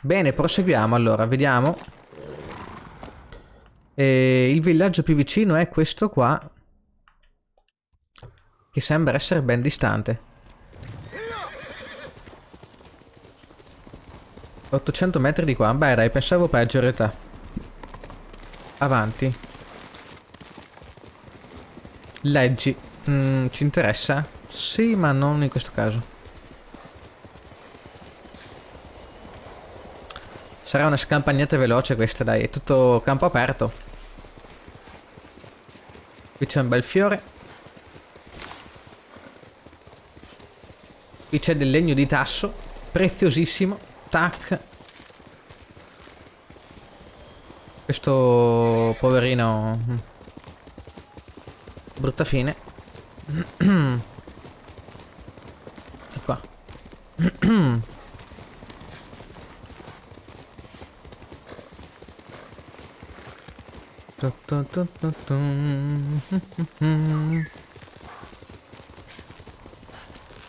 Bene, proseguiamo allora, vediamo. E il villaggio più vicino è questo qua. Che sembra essere ben distante. 800 metri di qua. Beh dai, pensavo peggio in realtà. Avanti. Leggi. Mm, ci interessa? Sì, ma non in questo caso. Sarà una scampagnata veloce questa, dai. È tutto campo aperto. Qui c'è un bel fiore. Qui c'è del legno di tasso. Preziosissimo. Tac. Questo poverino... Mm, brutta fine. Di qua.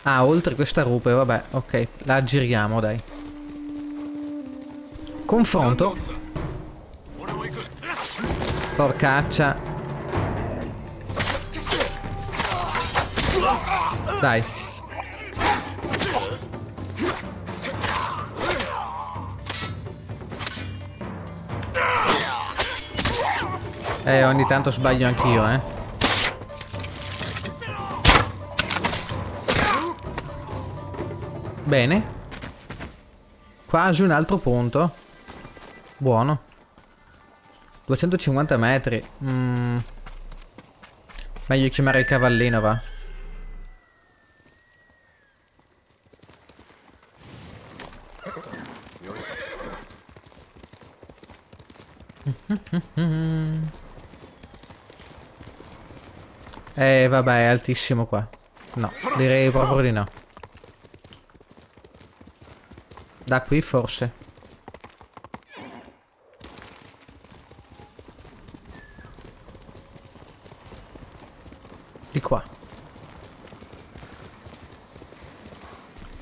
Ah, oltre questa rupe, vabbè, ok. La giriamo, dai. Confronto. Porcaccia. Dai. Eh, ogni tanto sbaglio anch'io, eh. Bene. Quasi un altro punto. Buono. 250 metri. Mm. Meglio chiamare il cavallino, va. Eh, vabbè, è altissimo qua. No, direi proprio di no. Da qui forse. Di qua.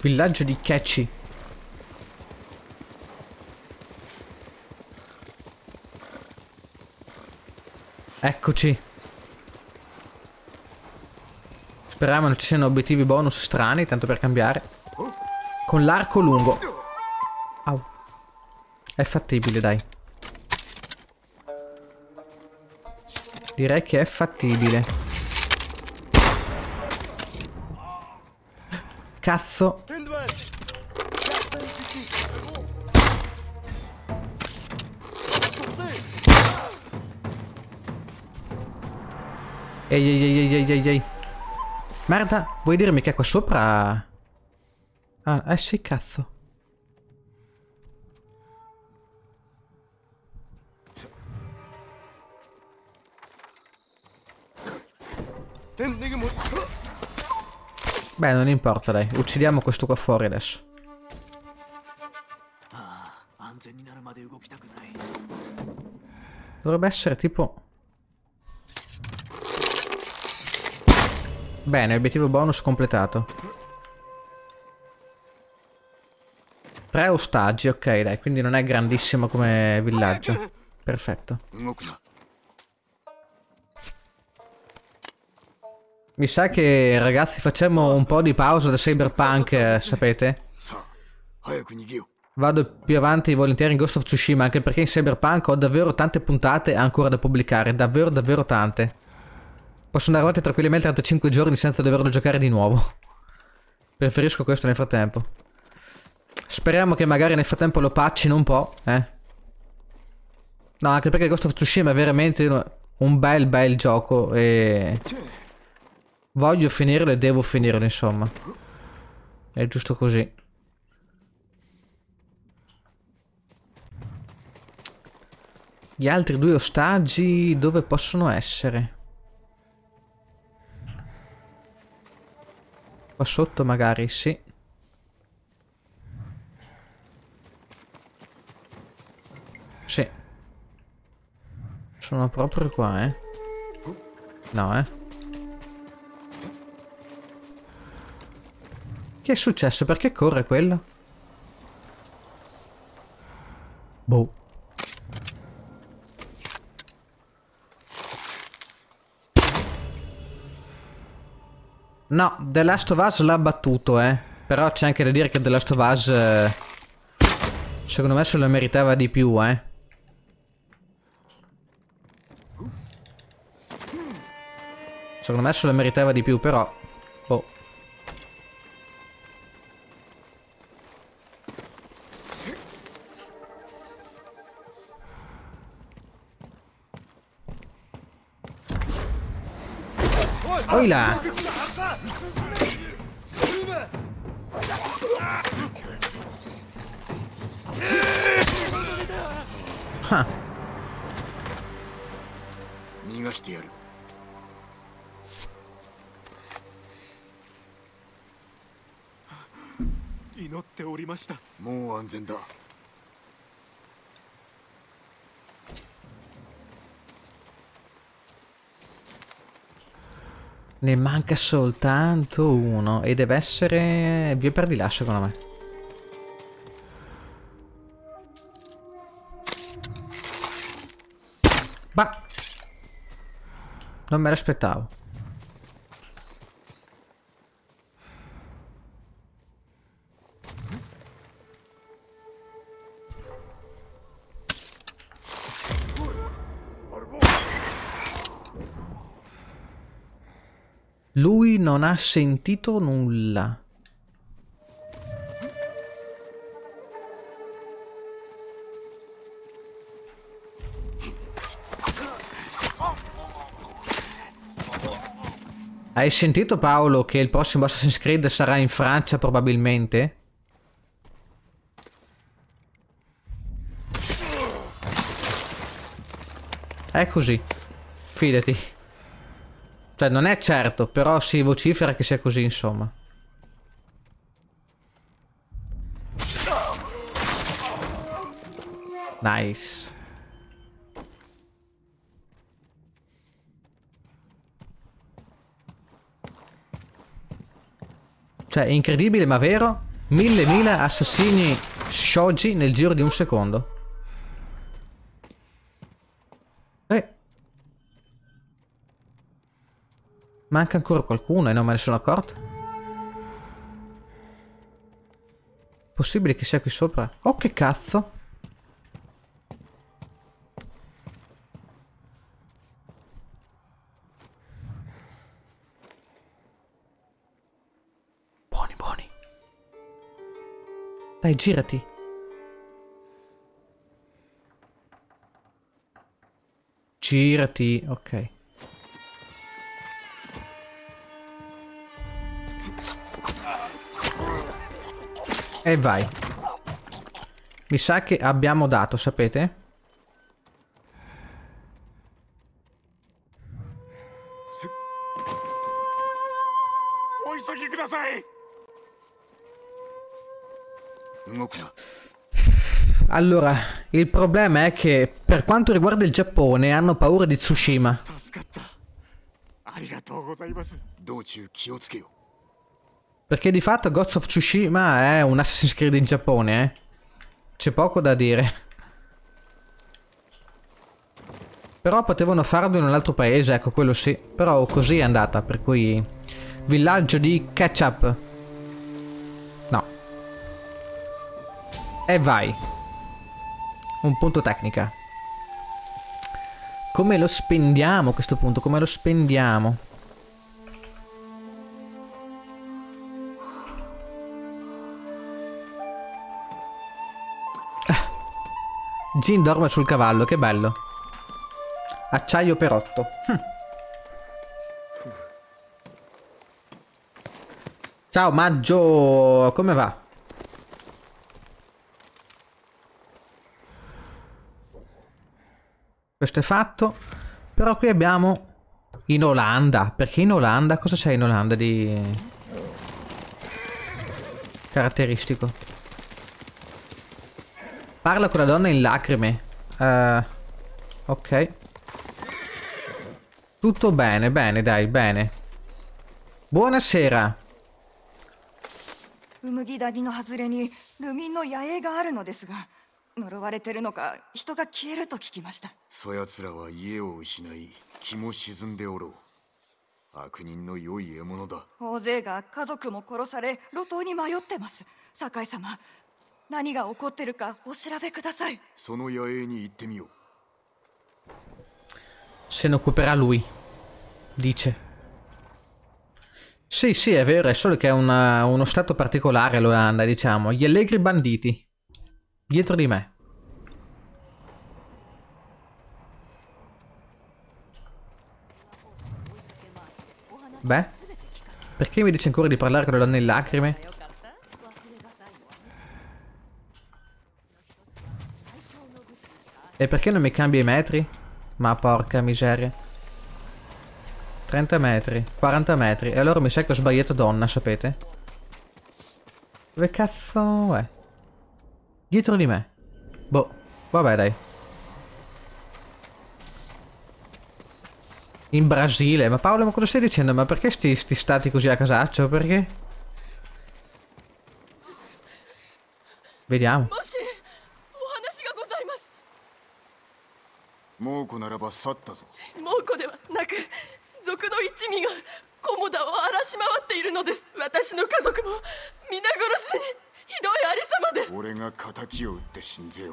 Villaggio di Catchy. Eccoci. Speriamo non ci siano obiettivi bonus strani, tanto per cambiare. Con l'arco lungo. Au. È fattibile, dai. Direi che è fattibile. Cazzo. Ehi, ehi, ehi, ehi, ehi, ehi. Merda, vuoi dirmi che qua sopra... Ah, eh sì, cazzo. Beh, non importa, dai. Uccidiamo questo qua fuori adesso. Dovrebbe essere tipo... Bene, obiettivo bonus completato. Tre ostaggi, ok dai, quindi non è grandissimo come villaggio. Perfetto. Mi sa che ragazzi facciamo un po' di pausa da Cyberpunk, eh, sapete? Vado più avanti volentieri in Ghost of Tsushima anche perché in Cyberpunk ho davvero tante puntate ancora da pubblicare, davvero davvero tante. Posso andare avanti tranquillamente 35 giorni senza doverlo giocare di nuovo. Preferisco questo nel frattempo. Speriamo che magari nel frattempo lo patchino un po', eh. No, anche perché Ghost of Tsushima è veramente un bel bel gioco e... Voglio finirlo e devo finirlo, insomma. È giusto così. Gli altri due ostaggi dove possono essere? Qua sotto magari, sì. Sì. Sono proprio qua, eh. No, eh. Che è successo? Perché corre quello? Boh. No, The Last of Us l'ha battuto, eh. Però c'è anche da dire che The Last of Us... Eh, secondo me se lo meritava di più, eh. Secondo me se lo meritava di più, però... Boh. Oi Ah. 逃がしてやる祈っておりましたもう安全だ Ne manca soltanto uno e deve essere via per di là secondo me. Ma non me l'aspettavo. Lui non ha sentito nulla. Hai sentito Paolo che il prossimo Assassin's Creed sarà in Francia probabilmente? È così. Fidati. Cioè, non è certo, però si vocifera che sia così, insomma. Nice. Cioè, incredibile ma vero? Mille mila assassini shoji nel giro di un secondo. Manca ancora qualcuno e non me ne sono accorto. Possibile che sia qui sopra? Oh che cazzo! Buoni, buoni. Dai, girati. Girati, ok. E vai. Mi sa che abbiamo dato, sapete? Allora, il problema è che per quanto riguarda il Giappone hanno paura di Tsushima. Perché di fatto Ghost of Tsushima è un Assassin's Creed in Giappone, eh. C'è poco da dire. Però potevano farlo in un altro paese, ecco, quello sì. Però così è andata, per cui... Villaggio di Ketchup. No. E vai. Un punto tecnica. Come lo spendiamo questo punto? Come lo spendiamo? Jin dorme sul cavallo, che bello. Acciaio per otto. Hm. Ciao Maggio, come va? Questo è fatto. Però qui abbiamo in Olanda. Perché in Olanda? Cosa c'è in Olanda di caratteristico? Parla con la donna in lacrime. Uh, ok. Tutto bene, bene, dai, bene. Buonasera. の外れにルミンの野営があるのですが呪われてるのか人が消えると聞きましたそやつらは家を失い気も沈んでおろう悪人の良い獲物だ大勢が家族も殺され路頭に迷ってます酒井様何が起こってるかお調べくださいその野営に行ってみよう Se ne occuperà lui. Dice. Sì, sì, è vero, è solo che è una- uno stato particolare l'Olanda, diciamo. Gli allegri banditi. Dietro di me. Beh, perché mi dice ancora di parlare con le donne in lacrime? E perché non mi cambia i metri? Ma porca miseria. 30 metri, 40 metri. E allora mi sa che ho sbagliato donna, sapete? Dove cazzo è? Dietro di me. Boh, vabbè dai. In Brasile. Ma Paolo, ma cosa stai dicendo? Ma perché sti, sti stati così a casaccio? Perché? Vediamo. も猛虎ならば去ったぞ。猛虎ではなく族の一味が菰田を荒らし回っているのです。私の家族も皆殺しにひどいありさまで。俺が仇を撃って死んぜよ。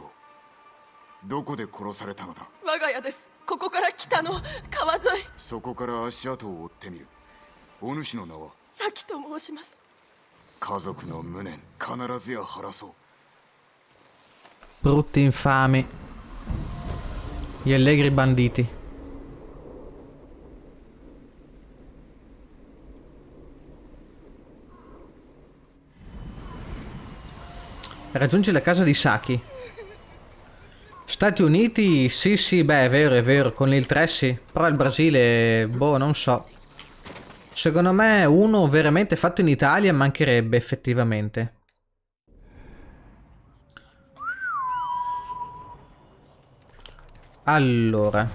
うどこで殺されたのだ？我が家です。ここから北の。川沿い。そこから足跡を追ってみる。お主の名は？咲と申します。家族の無念必ずや晴らそう。Brutti infami. Gli allegri banditi. Raggiungi la casa di Saki. Stati Uniti, sì sì, beh è vero, è vero, con il 3 sì. Però il Brasile, boh, non so. Secondo me uno veramente fatto in Italia mancherebbe effettivamente. Allora.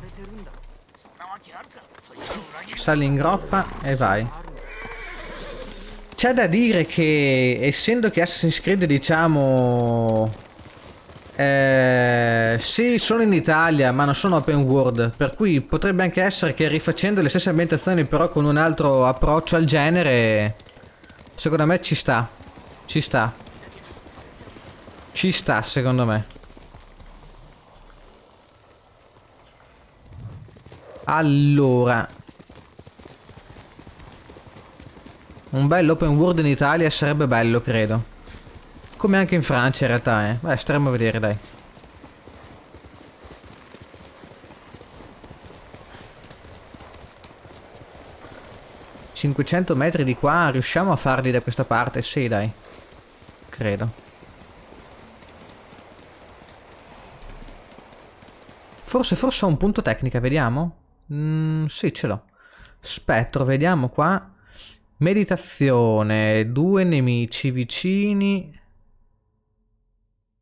Sali in groppa e vai. C'è da dire che essendo che Assassin's Creed diciamo... Eh, sì, sono in Italia, ma non sono open world. Per cui potrebbe anche essere che rifacendo le stesse ambientazioni, però con un altro approccio al genere. Secondo me ci sta. Ci sta. Ci sta, secondo me. Allora. Un bel open world in Italia sarebbe bello, credo. Come anche in Francia in realtà, eh. Beh, staremo a vedere, dai. ...500 metri di qua, riusciamo a farli da questa parte? Sì, dai. Credo. Forse, forse ho un punto tecnica, vediamo? Mm, sì, ce l'ho. Spettro, vediamo qua. Meditazione, due nemici vicini.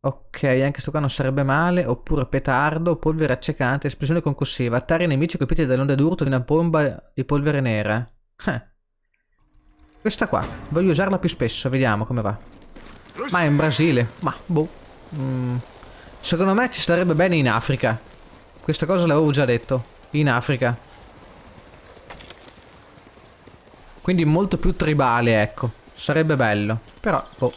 Ok, anche sto qua non sarebbe male. Oppure petardo, polvere accecante, esplosione concussiva. Attari nemici colpiti dall'onda d'urto di una bomba di polvere nera. Eh. Questa qua, voglio usarla più spesso, vediamo come va. Ma è in Brasile. Ma, boh. Mm. Secondo me ci starebbe bene in Africa. Questa cosa l'avevo già detto. In Africa. Quindi molto più tribale, ecco. Sarebbe bello. Però, boh.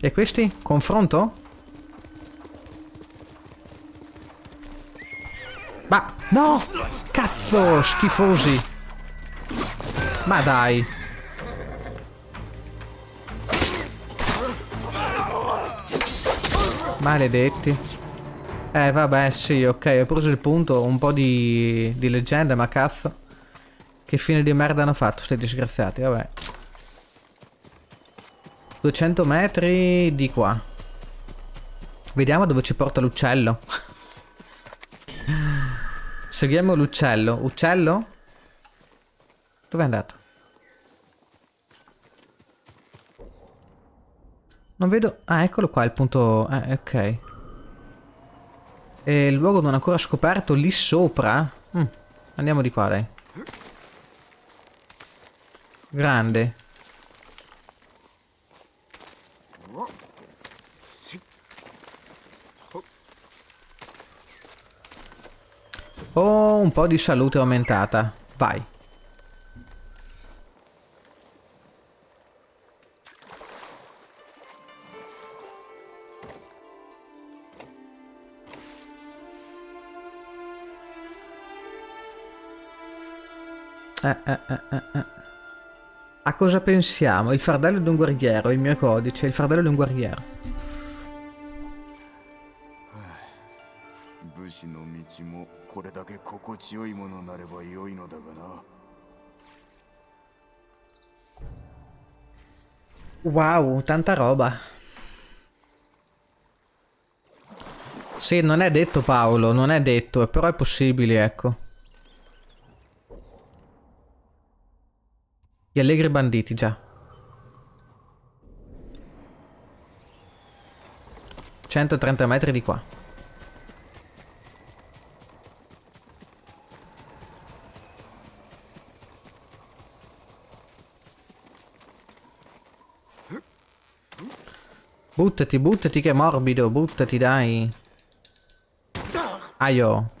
E questi? Confronto? Ma, no! Cazzo, schifosi! Ma dai! Maledetti. Eh, vabbè, sì, ok, ho preso il punto, un po' di, di leggenda, ma cazzo. Che fine di merda hanno fatto, sti disgraziati, vabbè. 200 metri di qua. Vediamo dove ci porta l'uccello. Seguiamo l'uccello. Uccello? Dove è andato? Non vedo... Ah, eccolo qua il punto... Eh, ok. E il luogo non ancora scoperto lì sopra? Mm, andiamo di qua, dai. Oh, un po' di salute aumentata. Vai. Eh eh, eh, eh, eh, a cosa pensiamo? Il fardello di un guerriero, il mio codice, il fardello di un guerriero. Wow, tanta roba. Sì, non è detto Paolo, non è detto, però è possibile, ecco. Gli allegri banditi, già. 130 metri di qua. Buttati, buttati che è morbido, buttati dai. Aio.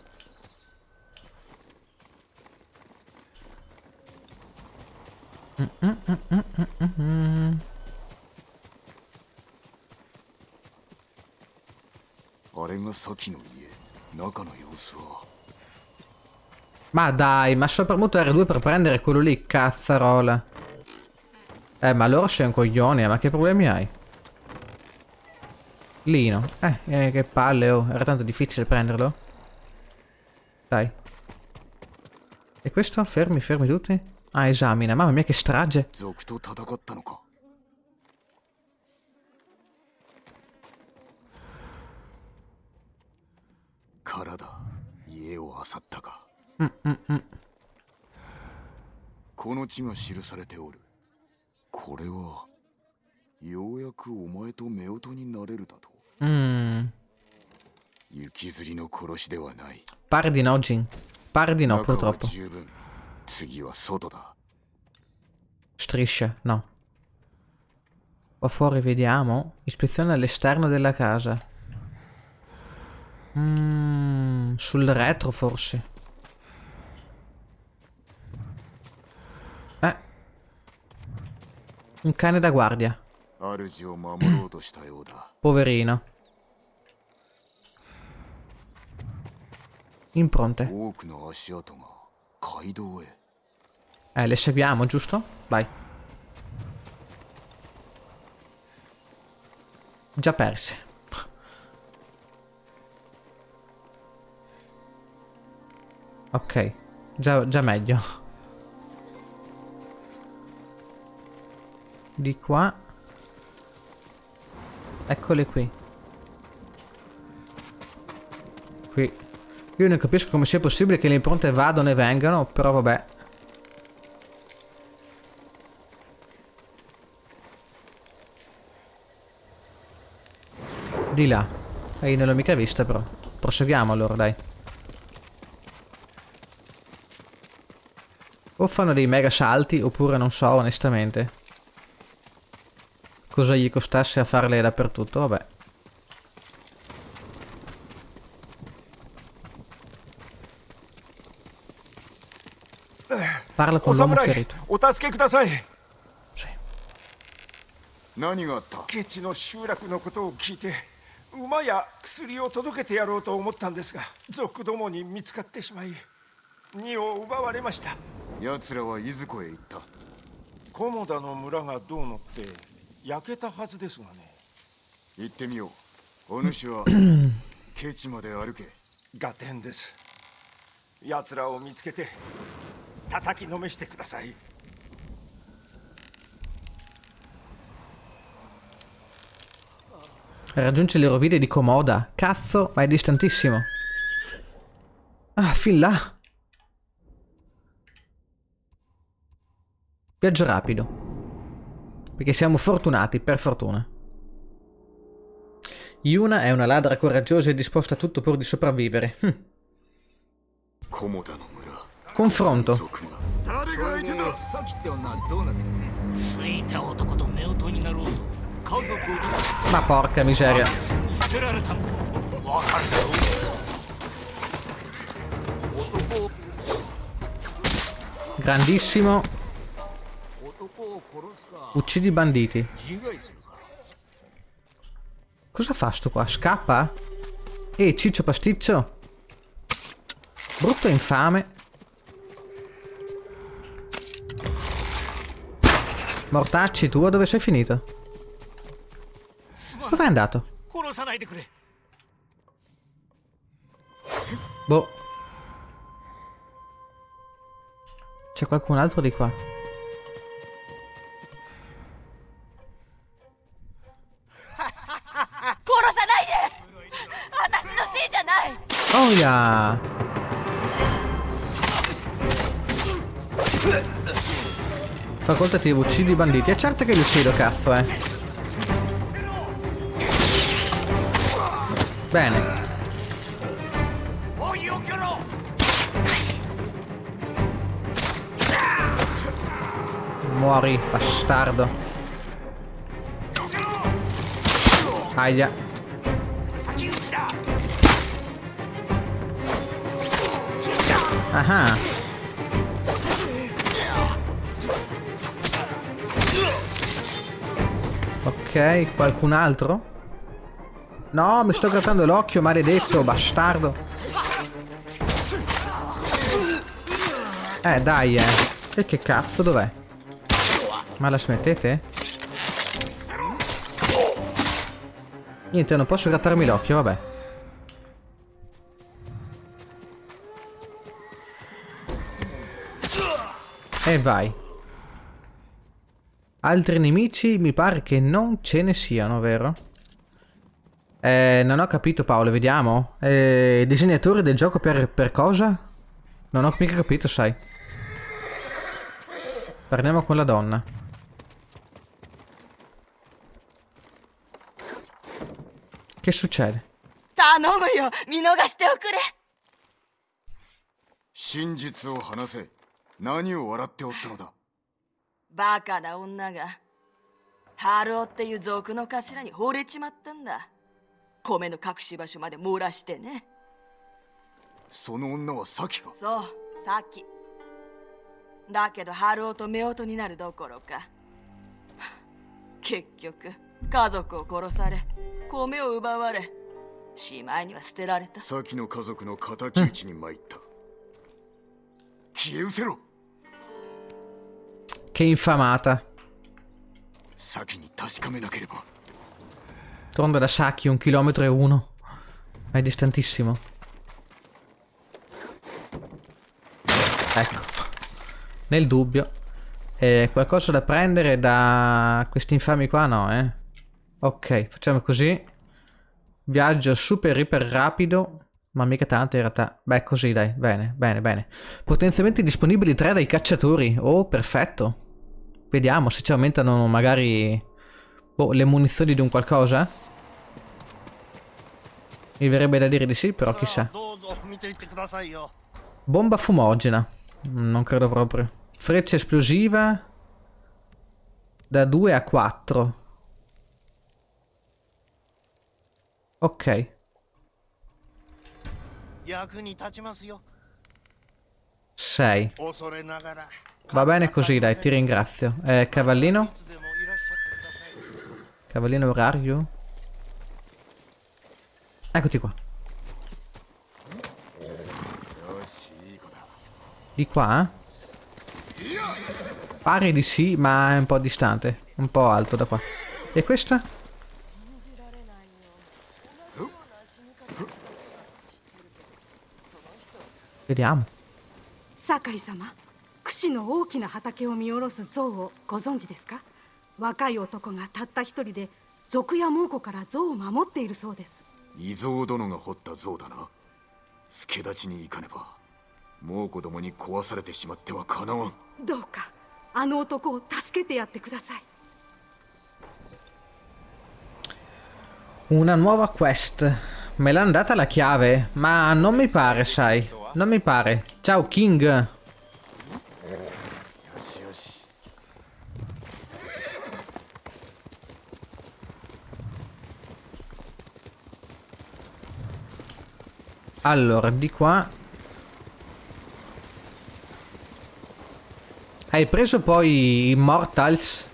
Mm, mm, mm, mm, mm, mm. あれが先の家中の様子は Ma dai, ma so premuto R2 per prendere quello lì, cazzarola. Eh, ma allora sei un coglione, ma che problemi hai? Lino. Eh, eh, che palle, oh. Era tanto difficile prenderlo. Dai. E questo? Fermi, fermi tutti. Ah, esamina. Mamma mia, che strage. 地が記されておるこれはようやくお前と夫婦になれるだと Mm. 雪吊りの殺しではない Pare di no, Jin. Pare di no, 中は purtroppo. 十分次は外だ Striscia, no. Qua fuori vediamo. Ispezione all'esterno della casa. Mm, sul retro forse. Un cane da guardia. Poverino. Impronte. Eh, le seguiamo, giusto? Vai. Già perse. Ok, già, già meglio. Di qua. Eccole qui. Qui. Io non capisco come sia possibile che le impronte vadano e vengano, però vabbè. Di là. E io non l'ho mica vista però. Proseguiamo allora, dai. O fanno dei mega salti, oppure non so onestamente Cosa gli costasse a farle dappertutto, vabbè. Parla お con l'uomo 侍 ferito. お助けください Sì. 何があったケチの集落のことを聞いて馬や薬を届けてやろうと思ったんですが族どもに見つかってしまい荷を奪われました奴らはいずこへ行った菰田の村がどうのって 焼けたはずですがね行ってみようお主はケチまで歩け合点です奴らを見つけて叩きのめしてください Raggiunge le rovine di Comoda. Cazzo, ma è distantissimo. Ah, fin là. Viaggio rapido. Perché siamo fortunati, per fortuna. Yuna è una ladra coraggiosa e disposta a tutto pur di sopravvivere. Hm. Confronto. Ma porca miseria. Grandissimo. Uccidi i banditi. Cosa fa sto qua? Scappa? Ehi, ciccio pasticcio. Brutto infame. Mortacci tu, dove sei finito? Dove è andato? Boh. C'è qualcun altro di qua. Oh yeah! Facoltativo, uccidi i banditi. E certo che li uccido, cazzo, eh. Bene. Muori, bastardo. Aia. Ah. Ok, qualcun altro? No, mi sto grattando l'occhio, maledetto, bastardo. Eh, dai, eh. E che cazzo, dov'è? Ma la smettete? Niente, non posso grattarmi l'occhio, vabbè. E vai. Altri nemici mi pare che non ce ne siano, vero? Eh, non ho capito Paolo, vediamo. Eh, disegnatore del gioco per, per cosa? Non ho mica capito, sai. Parliamo con la donna. Che succede? 頼むよ見逃しておくれ真実を話せ 何を笑っておったのだ？バカな女がハルオっていう族の頭に惚れちまったんだ。米の隠し場所まで漏らしてね。その女はサキか？そうさっきだけどハルオと夫婦になるどころか結局家族を殺され米を奪われしまいには捨てられた。サキの家族の敵討ちに参った、消え失せろ Che infamata. Torno da Saki, un chilometro e uno. È distantissimo. Ecco. Nel dubbio. Eh, qualcosa da prendere da questi infami qua? No, eh. Ok, facciamo così. Viaggio super iper rapido. Ma mica tanto in realtà. Beh, così dai. Bene, bene, bene. Potenzialmente disponibili tre dai cacciatori. Oh, perfetto. Vediamo se ci aumentano magari boh, le munizioni di un qualcosa. Mi verrebbe da dire di sì, però chissà. Bomba fumogena. Mm, non credo proprio. Freccia esplosiva. Da 2 a 4. Ok. Sei. Va bene così, dai, ti ringrazio. Eh, cavallino? Cavallino where are you? Eccoti qua. Di qua? Eh? Pare di sì, ma è un po' distante. Un po' alto da qua. E questa? Vediamo. Sakai-sama. 櫛の大きな畑を見下ろす像をご存知ですか？若い男がたった一人で賊や猛虎から像を守っているそうです伊蔵殿が掘った像だな助立ちに行かねば猛子供に壊されてしまってはかなわんどうかあの男を助けてやってください Una nuova quest. Me l'hanno data la chiave, ma non mi pare, sai. Non mi pare. Ciao King. よしよし。Allora, di qua... Hai preso poi i Mortals?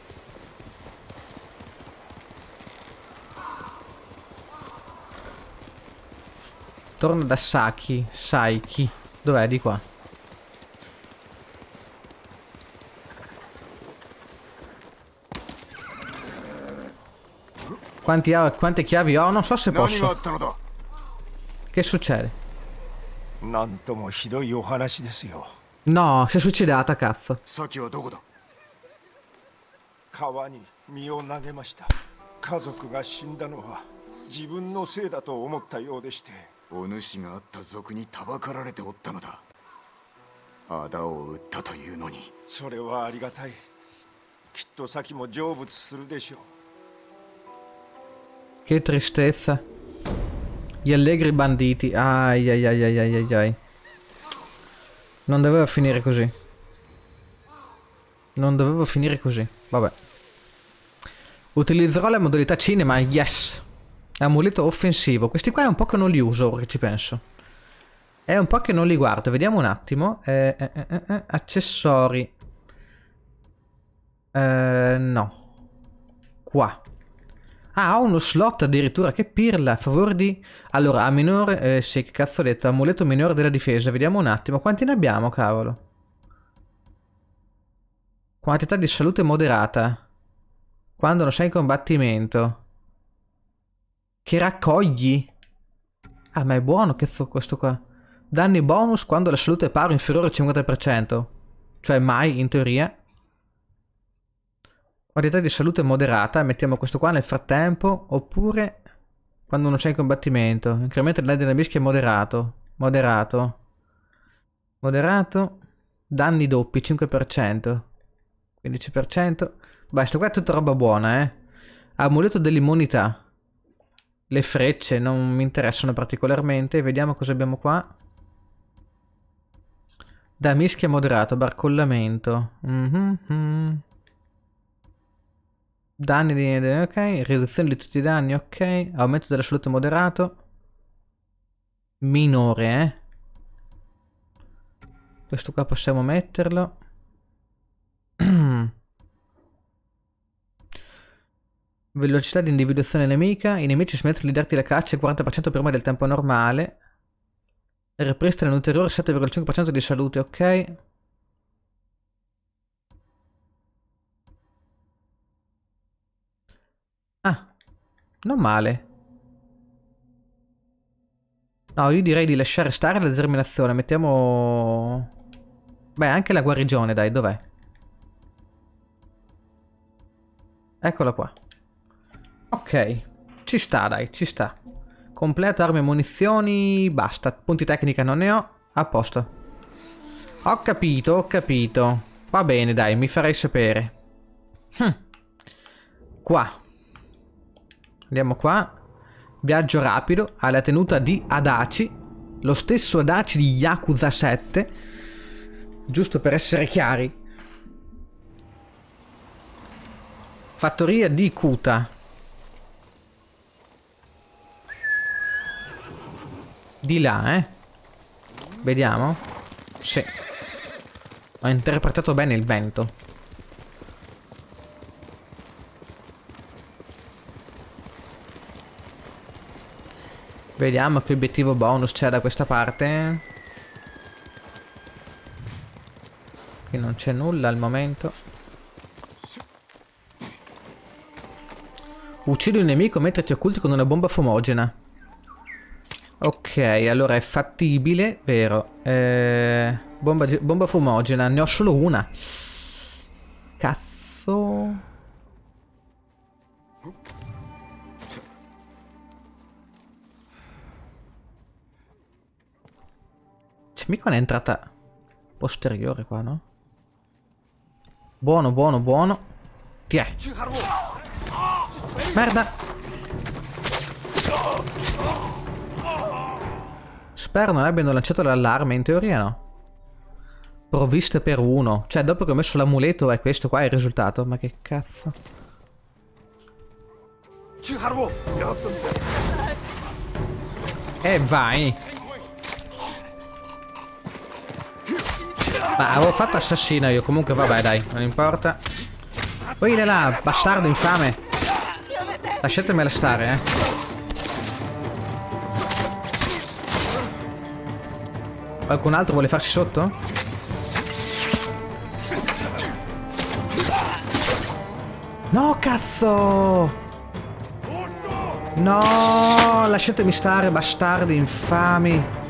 Torno da Saki, Saiki. Dov'è di qua? Quanti, quante chiavi ho? Non so se posso. Che succede? No, si è suicidata, cazzo. Ada それはありがたい。きっと先も成仏するでしょう。Che tristezza. Gli allegri banditi. Ai ai ai ai ai ai ai. Non doveva finire così. Non doveva finire così. Vabbè. Utilizzerò la modalità cinema. Yes. Amuleto offensivo. Questi qua è un po' che non li uso ora che ci penso. È un po' che non li guardo. Vediamo un attimo. Eh, eh, eh, eh, eh, Accessori. Eh, no. Qua. Ah, ho uno slot addirittura, che pirla, a favore di... Allora, a minore... Eh, sì, che cazzo ho detto? Amuleto minore della difesa, vediamo un attimo. Quanti ne abbiamo, cavolo? Quantità di salute moderata. Quando non sei in combattimento. Che raccogli? Ah, ma è buono cazzo questo qua. Danni bonus quando la salute è pari o inferiore al 50%. Cioè mai, in teoria. Quantità di salute moderata, mettiamo questo qua nel frattempo, oppure quando non c'è in combattimento. Incremento danno della mischia moderato. Moderato. Moderato. Danni doppi, 5%. 15%. Beh, sto qua è tutta roba buona, eh. Amuleto dell'immunità. Le frecce non mi interessano particolarmente. Vediamo cosa abbiamo qua. Da mischia moderato, barcollamento. Mhm. Danni di... ok, riduzione di tutti i danni, ok. Aumento della salute moderato. Minore, eh. Questo qua possiamo metterlo. Velocità di individuazione nemica. I nemici smettono di darti la caccia il 40% prima del tempo normale. Ripristina un ulteriore 7,5% di salute, ok. Ah, non male. No, io direi di lasciare stare la determinazione. Mettiamo... Beh, anche la guarigione, dai, dov'è? Eccola qua. Ok, ci sta, dai, ci sta. Completa armi e munizioni, basta. Punti tecnica non ne ho. A posto. Ho capito, ho capito. Va bene, dai, mi farei sapere. Hm. Qua. Andiamo qua. Viaggio rapido alla tenuta di Adachi. Lo stesso Adachi di Yakuza 7. Giusto per essere chiari. Fattoria di Kuta. Di là, eh. Vediamo. Sì. Ho interpretato bene il vento. Vediamo che obiettivo bonus c'è da questa parte. Qui non c'è nulla al momento. Uccidi un nemico mentre ti occulti con una bomba fumogena. Ok, allora è fattibile, vero. Eh, bomba, bomba fumogena, ne ho solo una. C'è mica un'entrata posteriore qua, no? Buono, buono, buono. Tiè. Merda. Spero non abbiano lanciato l'allarme, in teoria no. Provviste per uno. Cioè, dopo che ho messo l'amuleto è questo qua il risultato. Ma che cazzo. E vai. Ma avevo fatto assassino io, comunque vabbè dai, non importa. Poi là, là, bastardo infame. Lasciatemela stare, eh. Qualcun altro vuole farsi sotto? No, cazzo! No, lasciatemi stare, bastardi infami.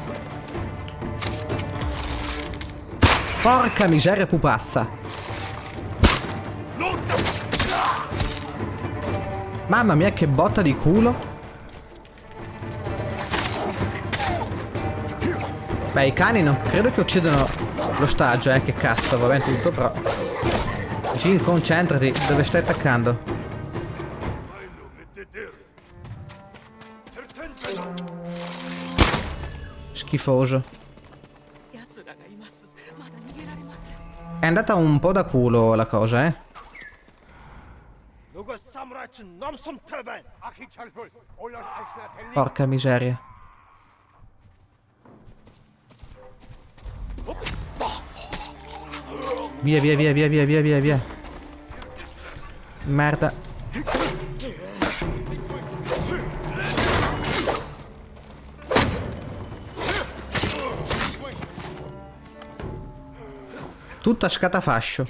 Porca miseria pupazza. Mamma mia che botta di culo. Beh, i cani non credo che uccidano l'ostaggio, eh, che cazzo, va bene tutto, però... Jin, concentrati, dove stai attaccando? Schifoso. È andata un po' da culo la cosa, eh. Porca miseria. Via, via, via, via, via, via, via. Merda. Tutto a scatafascio.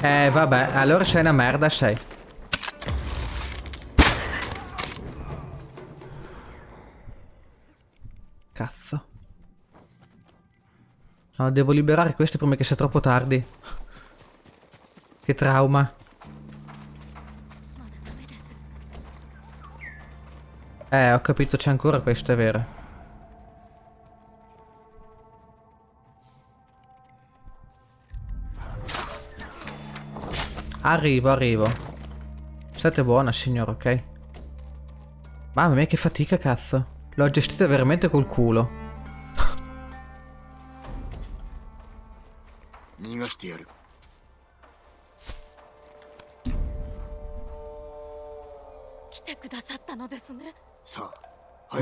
Eh vabbè, allora sei una merda, sei. Cazzo. No, devo liberare questo prima che sia troppo tardi. Che trauma. Eh, ho capito, c'è ancora questo, è vero. Arrivo, arrivo. State buona, signora, ok? Mamma mia, che fatica, cazzo. L'ho gestita veramente col culo.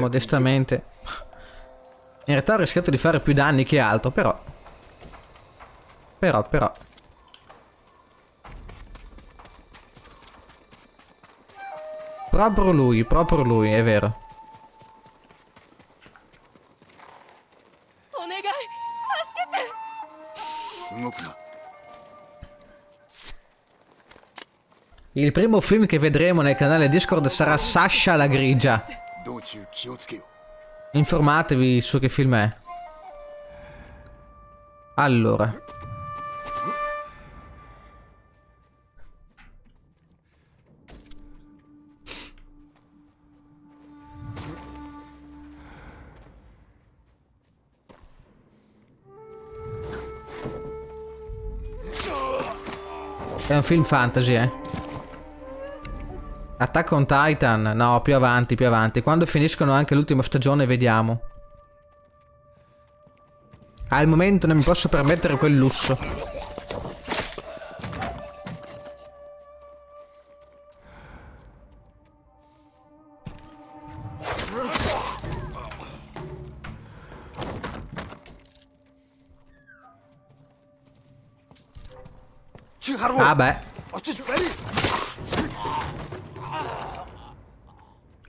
Modestamente. In realtà ho rischiato di fare più danni che altro, però... Però, però... Proprio lui, proprio lui, è vero. Il primo film che vedremo nel canale Discord sarà Sasha la grigia. Informatevi su che film è. Allora. Film fantasy, eh. Attack on Titan. No, più avanti, più avanti. Quando finiscono anche l'ultima stagione, vediamo. Al momento non mi posso permettere quel lusso. Vabbè.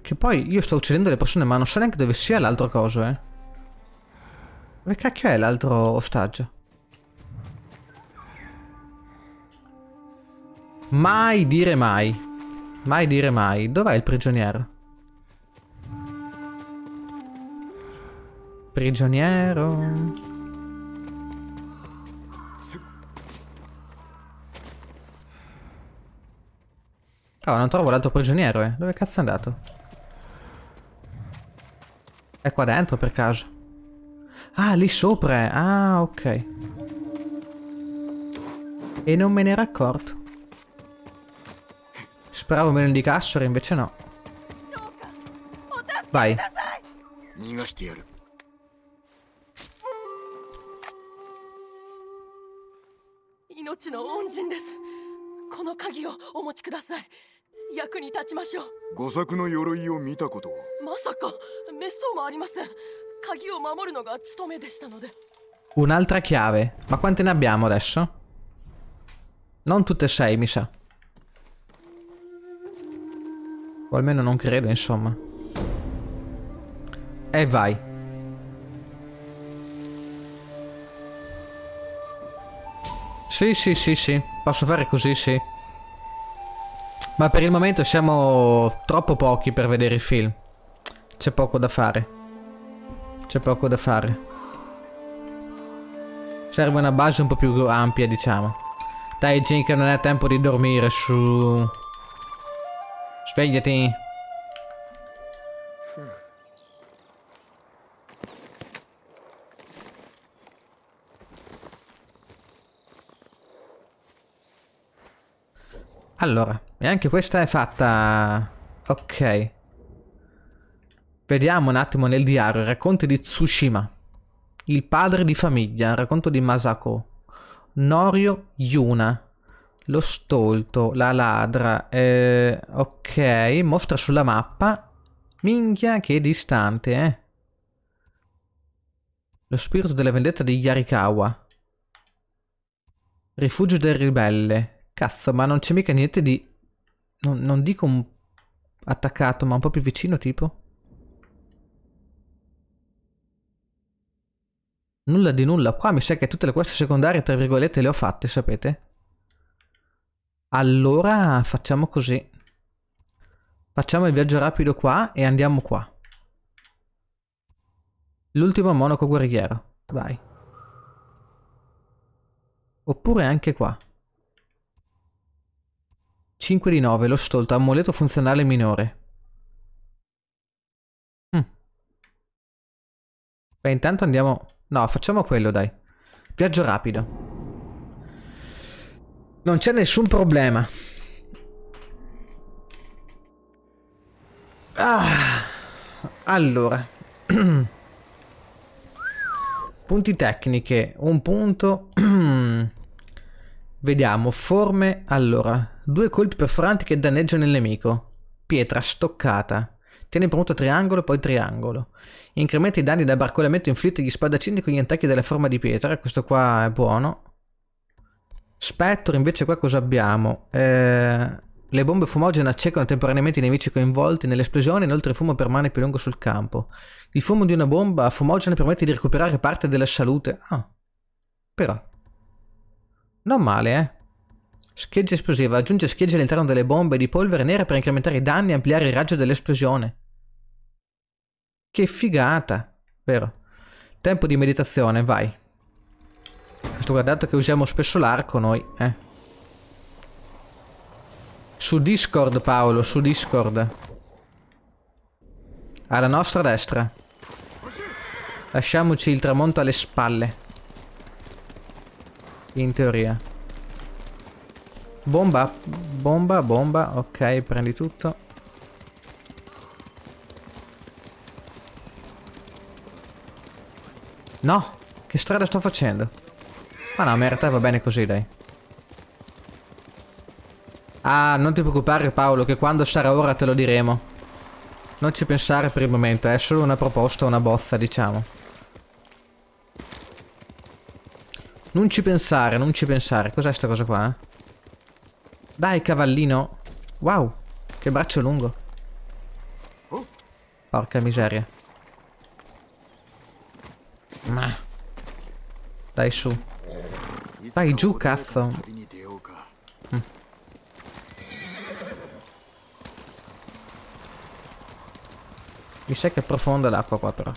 Che poi io sto uccidendo le persone ma non so neanche dove sia l'altro coso, eh. Dove cacchio è l'altro ostaggio? Mai dire mai. Mai dire mai. Dov'è il prigioniero? Prigioniero... Oh, non trovo l'altro prigioniero, eh. Dove cazzo è andato? È qua dentro per caso? Ah, lì sopra. Ah, ok. E non me ne ero accorto. Speravo me lo indicassero, invece no. Vai. 逃がしてやる命の恩人ですこの鍵をお持ちください役に立ちましょう五作の鎧を見たことはまさか滅相もありません 鍵を守るのが務めでしたので Un'altra chiave. Ma quante ne abbiamo adesso? Non tutte e sei, mi sa. O almeno non credo, insomma. E vai. Sì, sì, sì, sì. Posso fare così, sì. Ma per il momento siamo troppo pochi per vedere il film. C'è poco da fare. C'è poco da fare. Serve una base un po' più ampia, diciamo. Dai, Jin, non è tempo di dormire, su. Svegliati. Allora, e anche questa è fatta... Ok. Vediamo un attimo nel diario, racconti di Tsushima. Il padre di famiglia, racconto di Masako. Norio Yuna. Lo stolto, la ladra. Eh, ok, mostra sulla mappa. Minchia, che distante, eh. Lo spirito della vendetta di Yarikawa. Rifugio del ribelle. Cazzo, ma non c'è mica niente di... Non, non dico un... attaccato, ma un po' più vicino, tipo? Nulla di nulla. Qua mi sa che tutte le queste secondarie, tra virgolette, le ho fatte, sapete? Allora, facciamo così. Facciamo il viaggio rapido qua e andiamo qua. L'ultimo monaco guerriero. Vai. Oppure anche qua. 5 di 9, lo stolto, amuleto funzionale minore. Mm. Beh, intanto andiamo... No, facciamo quello, dai. Viaggio rapido. Non c'è nessun problema. Ah. Allora. Punti tecniche. Un punto. Vediamo. Forme. Allora. Due colpi perforanti che danneggiano il nemico. Pietra stoccata. Tiene premuto triangolo, poi triangolo. Incrementa i danni da barcolamento inflitti agli spadaccini con gli attacchi della forma di pietra. Questo qua è buono. Spectre, invece qua cosa abbiamo? Eh, le bombe fumogene accecano temporaneamente i nemici coinvolti nell'esplosione, inoltre il fumo permane più lungo sul campo. Il fumo di una bomba fumogena permette di recuperare parte della salute. Ah, però. Non male, eh. Scheggia esplosiva. Aggiunge schegge all'interno delle bombe di polvere nera per incrementare i danni e ampliare il raggio dell'esplosione. Che figata. Vero. Tempo di meditazione, vai. Sto guardando che usiamo spesso l'arco noi, eh. Su Discord, Paolo, su Discord. Alla nostra destra. Lasciamoci il tramonto alle spalle. In teoria. Bomba, bomba, bomba. Ok, prendi tutto. No, che strada sto facendo? Ma no, ma in realtà va bene così, dai. Ah, non ti preoccupare Paolo, che quando sarà ora te lo diremo. Non ci pensare per il momento, è solo una proposta, una bozza, diciamo. Non ci pensare, non ci pensare. Cos'è sta cosa qua, eh? Dai, cavallino. Wow, che braccio lungo. Porca miseria. Ma. Dai su. Vai giù, cazzo. Mm. Mi sa che è profonda l'acqua qua però.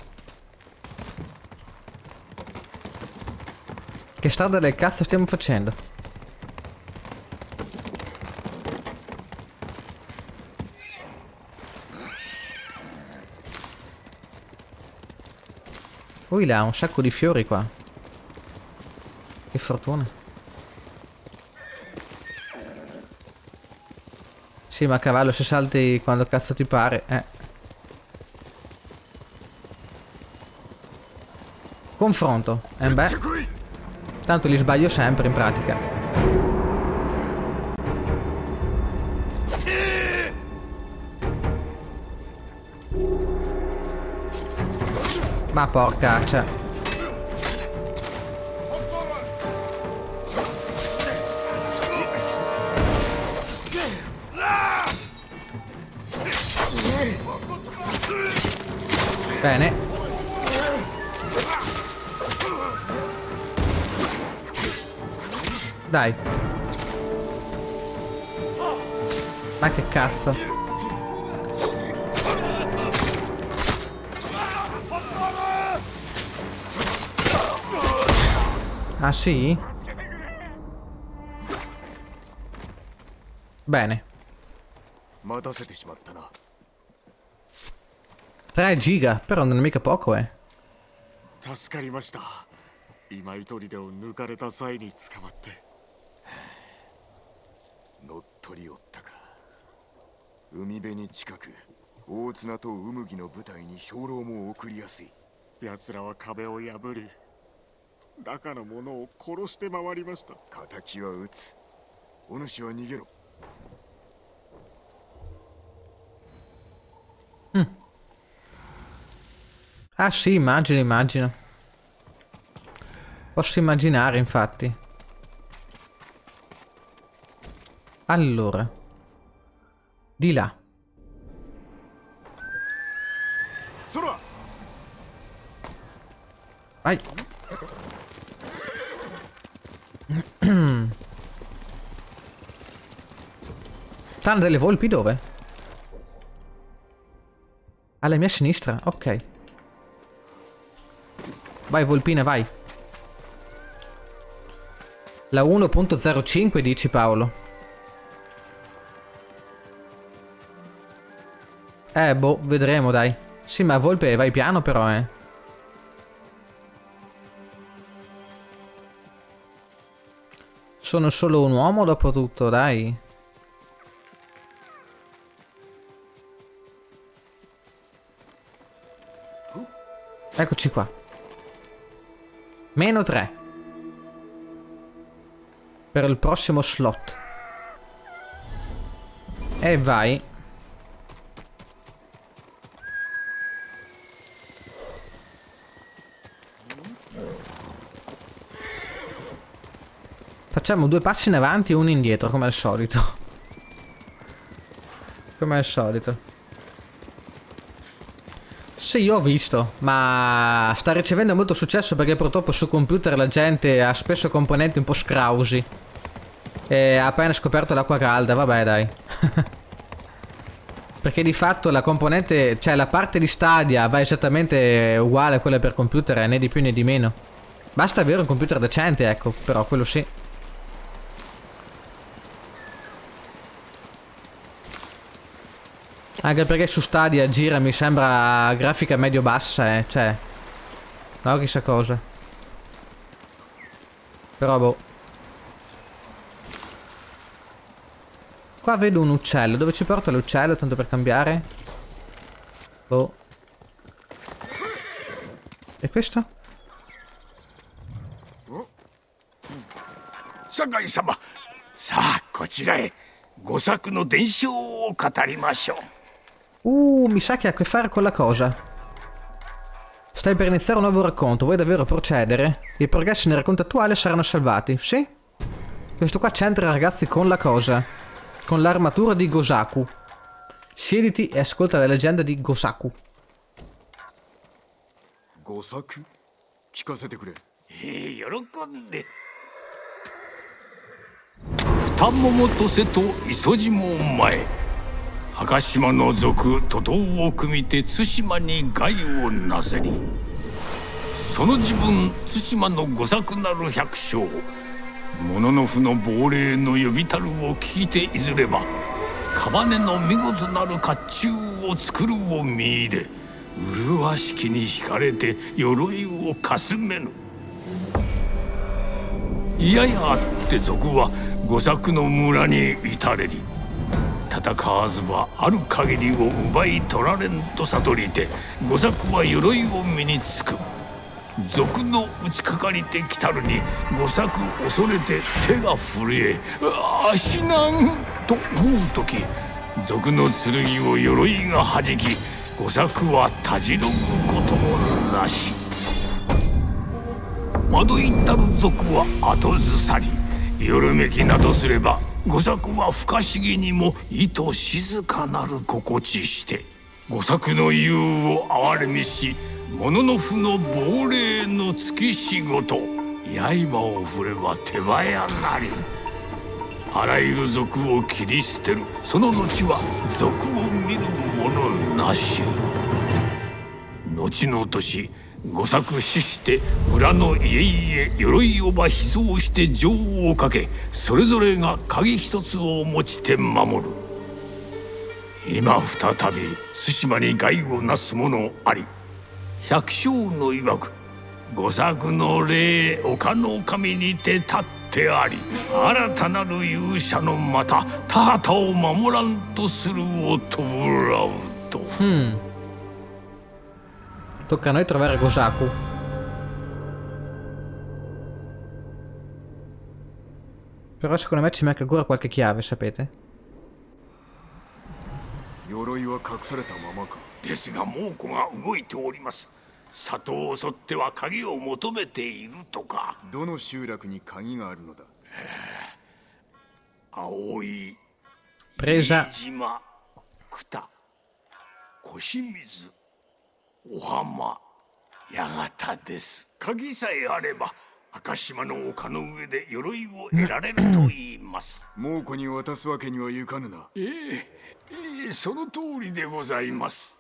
Che strada del cazzo stiamo facendo? Ui là, un sacco di fiori qua. Che fortuna. Sì, ma cavallo, se salti quando cazzo ti pare, eh. Confronto. Eh beh. Tanto li sbaglio sempre in pratica. Ma porcaccia. Bene. Dai. Ma che cazzo. Ah sì? Bene. 待たせてしまったな 3 giga, però non è mica poco, eh. 助かりました今井砦を抜かれた際に捕まって乗っ取りおったか海辺に近く大綱と海麦の部隊に兵糧も送りやすい奴らは壁を破り 中の者を殺して回りました敵は撃つお主は逃げろ Ah sì, immagino, immagino. Posso immaginare, infatti. Allora. Di là. 空 Vai. Stanno delle volpi dove? Alla mia sinistra, ok. Vai volpina, vai. La 1.05 dici Paolo. Eh, boh, vedremo dai. Sì, ma volpe vai piano però, eh. Sono solo un uomo dopo tutto, dai. Eccoci qua. Meno 3. Per il prossimo slot. E vai. Facciamo due passi in avanti e uno indietro, come al solito. Come al solito. Sì, io ho visto, ma sta ricevendo molto successo perché purtroppo su computer la gente ha spesso componenti un po' scrausi. E ha appena scoperto l'acqua calda, vabbè dai. perché di fatto la componente, cioè la parte di Stadia va esattamente uguale a quella per computer, né di più né di meno. Basta avere un computer decente, ecco, però quello sì. Anche perché su Stadia gira mi sembra grafica medio-bassa, eh. Cioè, no chissà cosa. Però boh. Qua vedo un uccello. Dove ci porta l'uccello, tanto per cambiare? Boh. E questo? 酒井様さあこちらへご作の伝承を語りましょう Uh, mi sa che ha a che fare con la cosa. Stai per iniziare un nuovo racconto, vuoi davvero procedere? I progressi nel racconto attuale saranno salvati, sì? Questo qua c'entra ragazzi con la cosa. Con l'armatura di Gosaku. Siediti e ascolta la leggenda di Gosaku. 誤作聞かせてくれええ喜んで二桃と瀬と磯路も前 赤島の族徒党を組みて対馬に害をなせり。その自分対馬の御作なる百姓物の符の亡霊の呼びたるを聞いていずれば屍の見事なる甲冑を作るを見入れ麗しきに惹かれて鎧をかすめぬ。いややあって賊は御作の村に至れり。戦わずばある限りを奪い取られんと悟りて御作は鎧を身につく賊の打ちかかりてきたるに御作恐れて手が震え「ああ死なん!」と思う時賊の剣を鎧がはじき御作はたじろぐこともなし惑いたる族は後ずさり夜めきなどすれば御作は不可思議にも意図静かなる心地して御作の優を憐れみし物の負の亡霊の付き仕事刃を振れば手早なり。あらゆる族を切り捨てる。その後は族を見る者なし。後の年五作死して村の家々鎧をば秘蔵して情をかけそれぞれが鍵一つを持ちて守る今再び対馬に害をなす者あり百姓の曰く五作の霊岡の神にて立ってあり新たなる勇者のまた田畑を守らんとするを弔うと。Hmm. Tocca a noi trovare Gosaku. Però secondo me ci manca ancora qualche chiave, sapete? Yoroi wa kakusareta mama ka. Sato o sotte wa kagi o motomete iru eh, Aoi. Presa. Jima Kuta. お浜八幡です鍵さえあれば赤島の丘の上で鎧を得られると言います猛虎に渡すわけにはいかぬなええええその通りでございます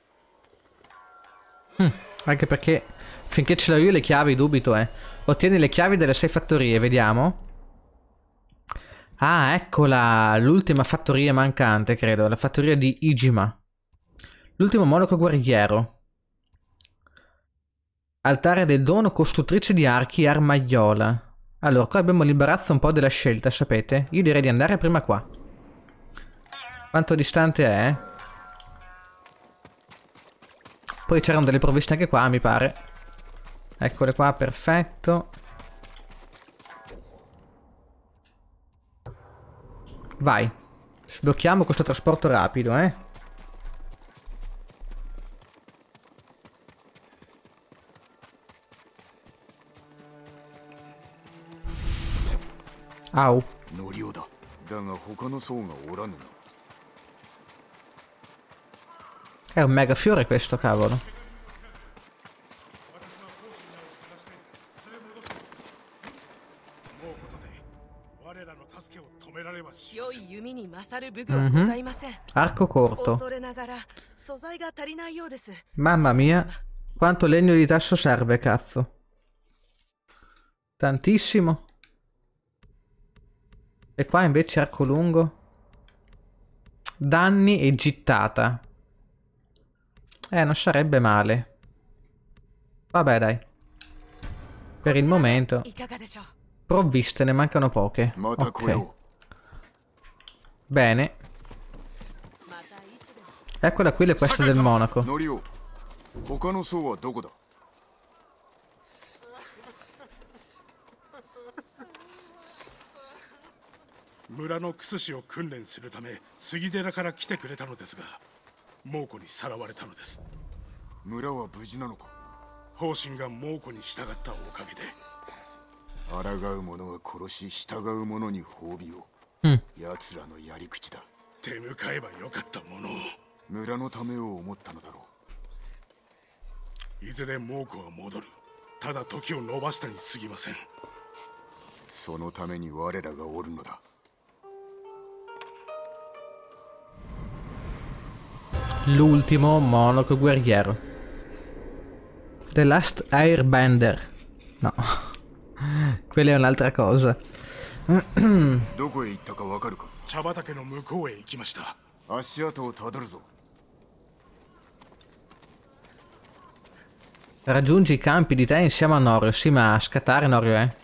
Anche perché finché ce l'ho io le chiavi dubito, eh. Ottieni le chiavi delle sei fattorie, vediamo. Ah, eccola, l'ultima fattoria mancante, credo, la fattoria di Ijima. L'ultimo monaco guerriero. Altare del dono costruttrice di archi armaiola. Allora, qua abbiamo l'imbarazzo un po' della scelta, sapete? Io direi di andare prima qua. Quanto distante è? Poi c'erano delle provviste anche qua, mi pare. Eccole qua, perfetto. Vai. Sblocchiamo questo trasporto rapido, eh. Au. 乗り尾だだが他の層がおらぬな È un mega fiore questo, cavolo. 良い弓に勝る武具はございません。 Arco corto. 恐れながら素材が足りないようです。 Mamma mia, quanto legno di tasso serve, cazzo. Tantissimo. E qua invece arco lungo. Danni e gittata. Eh, non sarebbe male. Vabbè, dai. Per il momento. Provviste, ne mancano poche. Okay. Bene. Eccola qui le queste del monaco. 村のクス氏を訓練するため杉寺から来てくれたのですが猛虎にさらわれたのです。村は無事なのか？方針が猛虎に従ったおかげで。抗う者は殺し従う者に褒美を。うん。奴らのやり口だ。手向かえばよかったもの。を村のためを思ったのだろいずれ猛虎は戻る。ただ時を延ばしたに過ぎません。うそのために我らがおるのだ L'ultimo monaco guerriero. The Last Airbender. No. Quella è un'altra cosa. どこへ行ったかわかるか茶畑の向こうへ行きました足跡をたどるぞ Raggiungi i campi di te insieme a Norio. Sì, ma a scattare Norio, eh.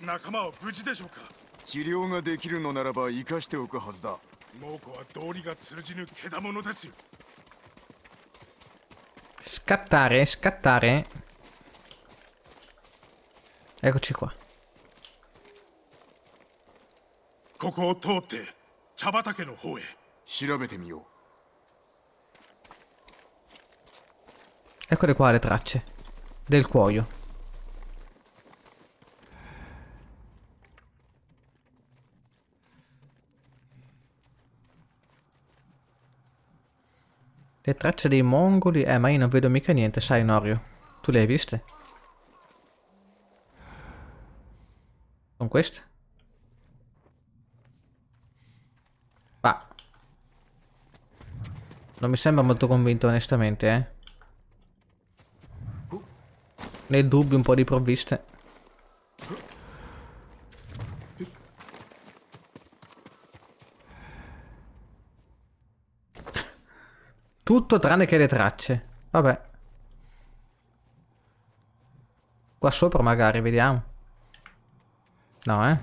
仲間は無事でしょうか治療ができるのならば生かしておくはずだ 猛虎は道理が通じぬ獣ですよ Scattare, scattare. Eccoci qua. ここを通って茶畑の方へ調べてみよ Eccole qua le tracce. Del cuoio. Le tracce dei mongoli? Eh, ma io non vedo mica niente, sai, Norio. Tu le hai viste? Sono queste? Va. Non mi sembra molto convinto, onestamente, eh. Nei dubbi un po' di provviste. Tutto tranne che le tracce. Vabbè. Qua sopra magari, vediamo. No, eh.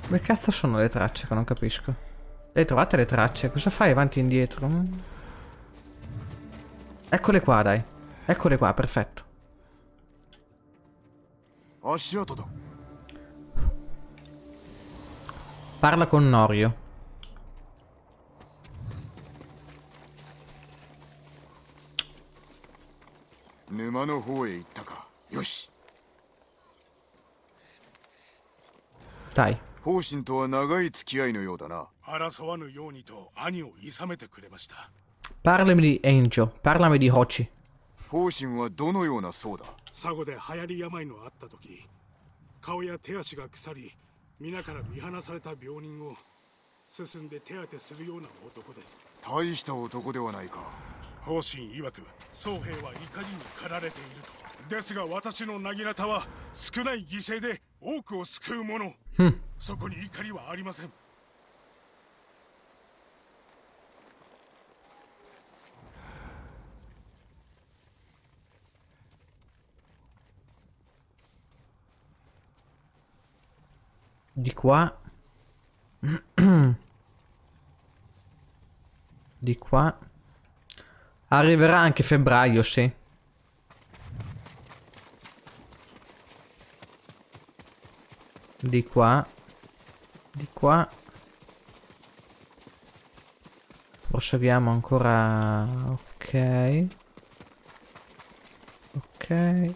Dove cazzo sono le tracce che non capisco? Le trovate le tracce? Cosa fai avanti e indietro? Eccole qua, dai. Eccole qua, perfetto. Parla con Norio. 沼の方へ行ったかよし Dai. 方針とは長い付き合いのようだな争わぬようにと兄を諌めてくれました Parlami di. Parlami di Hochi. 方針はどのようなそうだ佐護で流行り病のあった時顔や手足が腐り皆から見放された病人を進んで手当てするような男です。大した男ではないか。方針曰く宗兵は怒りに駆られていると。ですが私のなぎらたは少ない犠牲で多くを救うもの。Hm. そこに怒りはありません。Di qua. Di qua. Arriverà anche febbraio, sì. Di qua. Di qua. Proseguiamo ancora. Ok. Ok.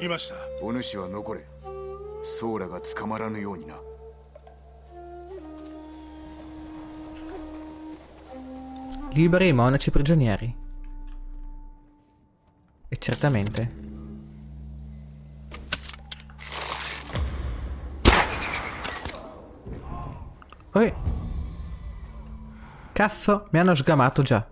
いましたお主は残れソーラが捕まらぬようにな Liberi i monaci prigionieri. E certamente. Poi... Cazzo, mi hanno sgamato già.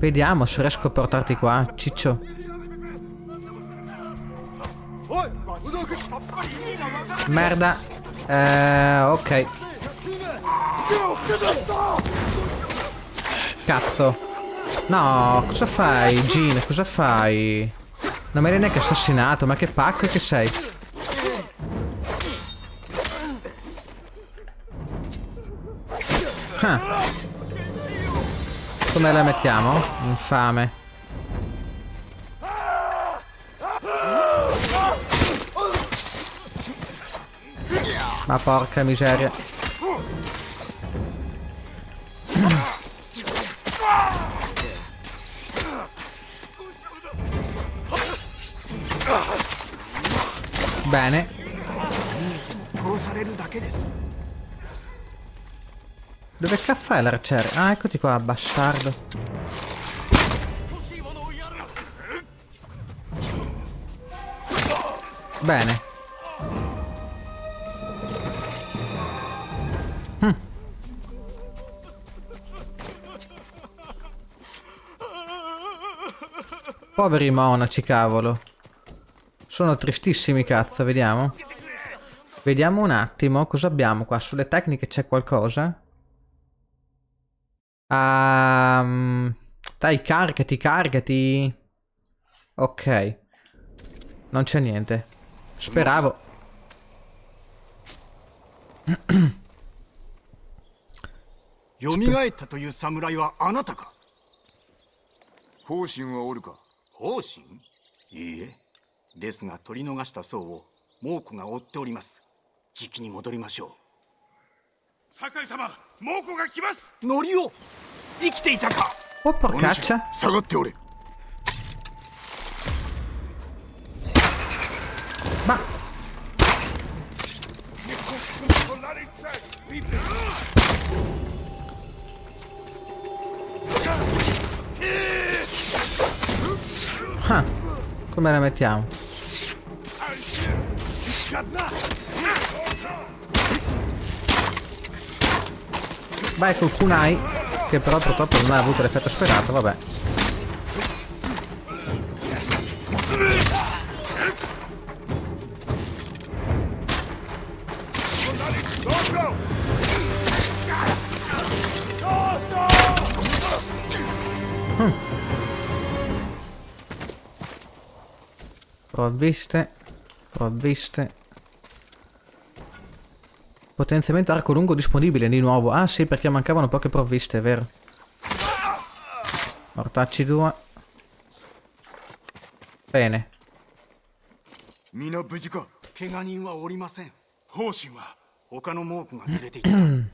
Vediamo se riesco a portarti qua, ciccio. Merda. Eh, ok. Cazzo. No, cosa fai, Gin? Cosa fai? Non mi hai neanche assassinato, ma che pacco che sei? Ah. Come la mettiamo? Infame. Ma porca miseria. Bene. Dove cazzo è l'arciere? Ah, eccoti qua, bastardo. Bene. Hm. Poveri monaci, cavolo. Sono tristissimi, cazzo, vediamo. Vediamo un attimo cosa abbiamo qua. Sulle tecniche c'è qualcosa? Um, dai, caricati, caricati. Ok. Non c'è niente. Speravo. 蘇ったという侍はあなたか？方針はおるか？方針？いいえですが取り逃した僧を猛虎が追っております時期に戻りましょう酒井様猛虎が来ます。ノリオ生きていたか。おっかっちゃ下がっておれ。ま、あ、come la? Vai col kunai, che però purtroppo non ha avuto l'effetto sperato, vabbè. Mm. Provviste, provviste. Potenziamento arco lungo disponibile di nuovo. Ah sì, perché mancavano poche provviste, è vero. Mortacci due. Bene. 皆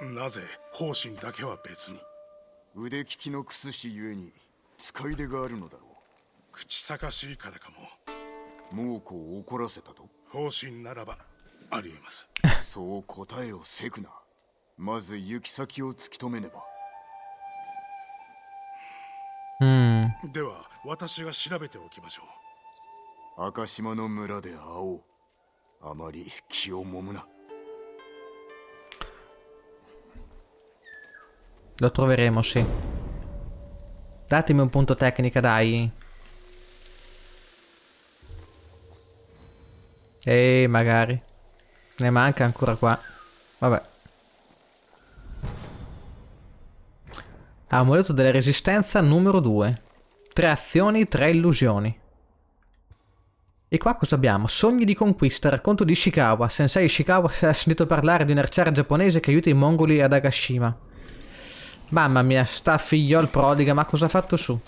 なぜ方針だけは別に。腕利きのクス氏ゆえに使い出があるのだろ口さかしいからかも。う猛虎を怒らせたと？方針ならばありえます。そう答えをせくな。まず行き先を突き止めねば。Mm. では私が調べておきましょう。赤島の村で会おう。あまり気をもむな Lo troveremo, sì. Datemi un punto tecnica, dai. Ehi, magari. Ne manca ancora qua. Vabbè. Amuleto della resistenza numero 2. Tre azioni, tre illusioni. E qua cosa abbiamo? Sogni di conquista, racconto di Ishikawa. Sensei Ishikawa si è sentito parlare di un arciere giapponese che aiuta i mongoli ad Agashima. Mamma mia, sta figliol prodiga, ma cosa ha fatto su?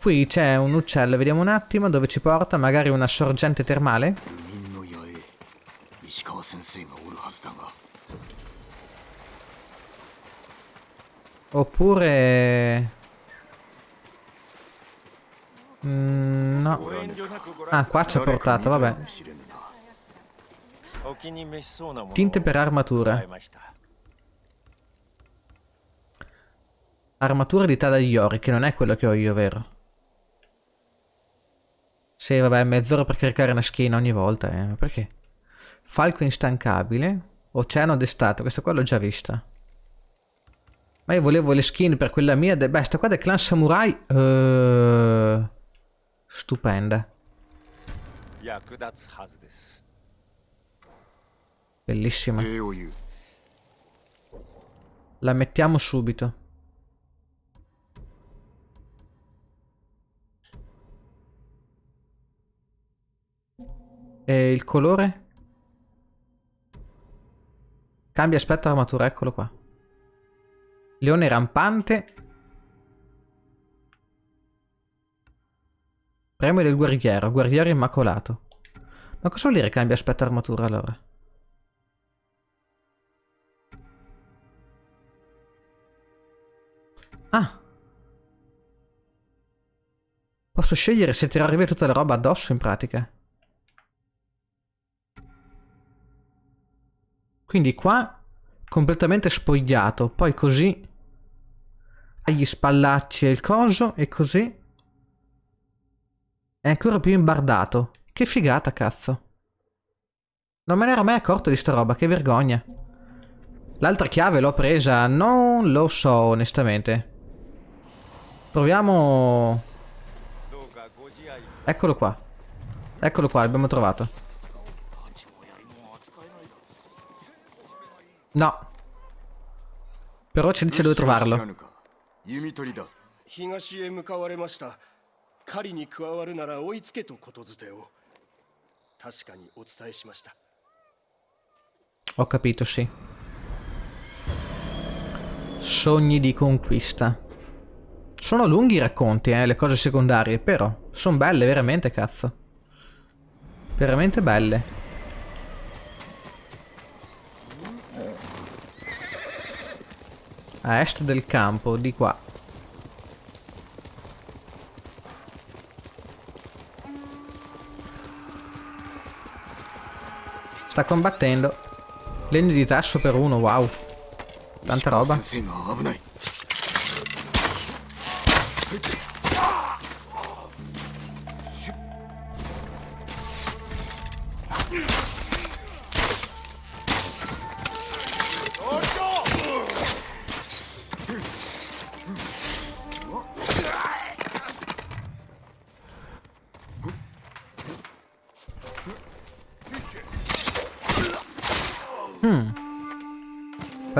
Qui c'è un uccello, vediamo un attimo dove ci porta, magari una sorgente termale? Oppure... Mm, no. Ah, qua ci ha portato, vabbè. Tinte per armatura. Armatura di tela di che non è quello che ho io, vero? Sì, vabbè, mezz'ora per caricare una skin ogni volta, eh. Ma perché? Falco instancabile. Oceano d'estate, questa qua l'ho già vista. Ma io volevo le skin per quella mia. De... Beh, sta qua del clan samurai. Uh... Stupenda. Bellissima. La mettiamo subito. E il colore? Cambia aspetto armatura, eccolo qua. Leone rampante. Premio del guerriero, guerriero immacolato. Ma cosa vuol dire cambia aspetto armatura allora? Ah. Posso scegliere se tirare via tutta la roba addosso in pratica. Quindi qua completamente spogliato, poi così agli spallacci e il coso e così è ancora più imbardato. Che figata, cazzo. Non me ne ero mai accorto di sta roba, che vergogna. L'altra chiave l'ho presa, non lo so onestamente. Proviamo... Eccolo qua. Eccolo qua, l'abbiamo trovato. No. Però ci dice dove 知ら trovarlo. ぬか弓取りだ東へ向かわれました狩りに加わるなら追いつけとことづてを確かにお伝えしました Ho capito, sì. Sogni di conquista. Sono lunghi i racconti, eh, le cose secondarie, però sono belle veramente, cazzo. Veramente belle. A est del campo, di qua. Sta combattendo. Legno di tasso per uno, wow. Tanta roba.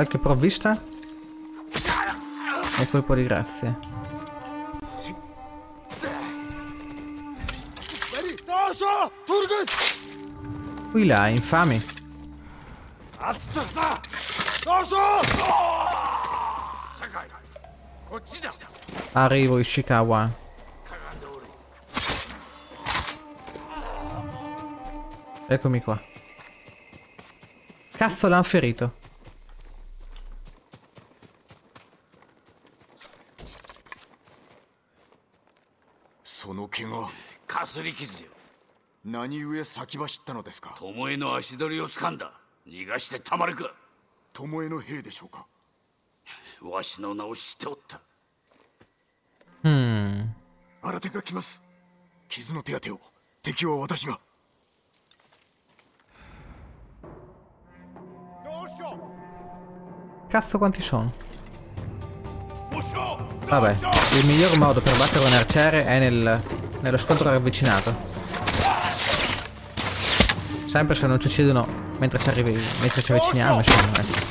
Qualche provvista? E colpo di grazia. Qui là, infami. Arrivo Ishikawa. Eccomi qua. Cazzo l'han ferito. かすり傷よ。何故先走ったのですか？巴の足取りを掴んだ。逃がしてたまるか。巴の兵でしょうか？わしの名を知っておった。Hmm. 新手が来ます。傷の手当てを。敵は私が。Cazzo quanti sono? Vabbè, il miglior modo per battere un arciere è nel, nello scontro ravvicinato. Sempre se non ci uccidono mentre ci, mentre ci avviciniamo, insomma.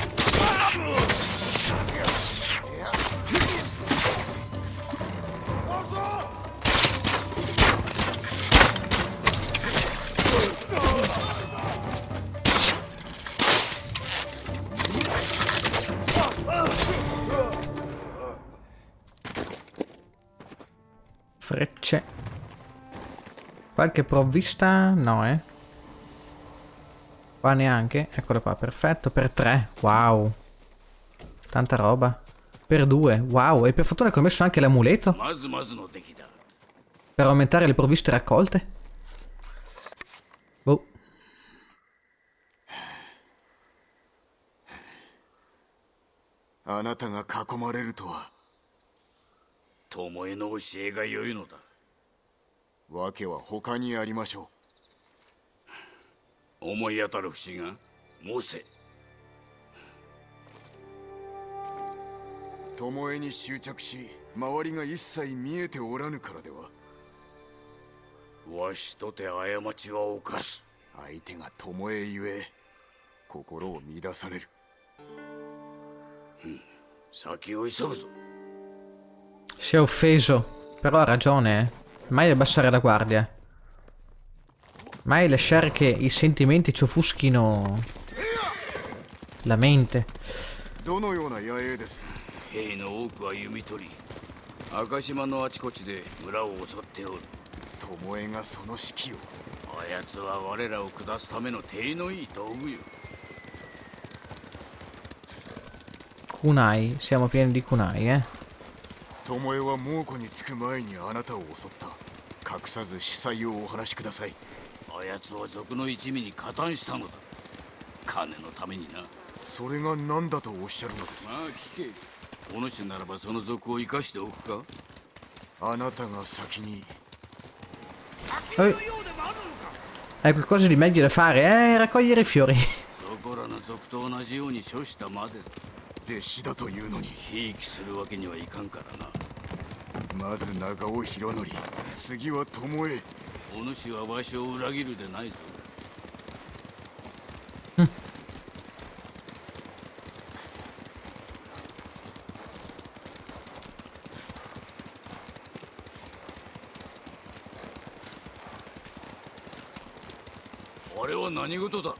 Qualche provvista? No, eh. Qua neanche. Eccolo qua, perfetto. Per tre. Wow. Tanta roba. Per due. Wow. E per fortuna che ho messo anche l'amuleto. まずまずの出来だ Per aumentare le provviste raccolte. Boh. あなたが囲まれるとは巴の教えが良いのだ 訳は他にありましょ思い当たる節が申せう巴に執着し周りが一切見えておらぬからでは。わしとて過ちは犯す。相手が巴ゆえ心を乱される。先を急ぐぞ。Si è offeso. Però ha ragione, eh. Mai abbassare la guardia. Mai lasciare che i sentimenti ci offuschino la mente. どのような野営です兵の多くは弓取り赤島のあちこちで村を襲っておる巴がその指揮をあやつは我らを下すための手のいい道具よ Kunai. Siamo pieni di kunai, eh. 巴は猛虎に着く前にあなたを襲った 隠さず司祭をお話しください。あやつは賊の一味に加担したのだ。金のためにな。それが何だとおっしゃるのです？まあ聞け。お主ならばその賊を生かしておくか。あなたが先に。Oi. Hai qualcosa di meglio da fare? Eh, raccogliere fiori. そこらの賊と同じように処したまでだ。弟子だというのに。ひいきするわけにはいかんからなまず長尾博則。次は巴。お主はわしを裏切るでないぞ。あれは何事だ？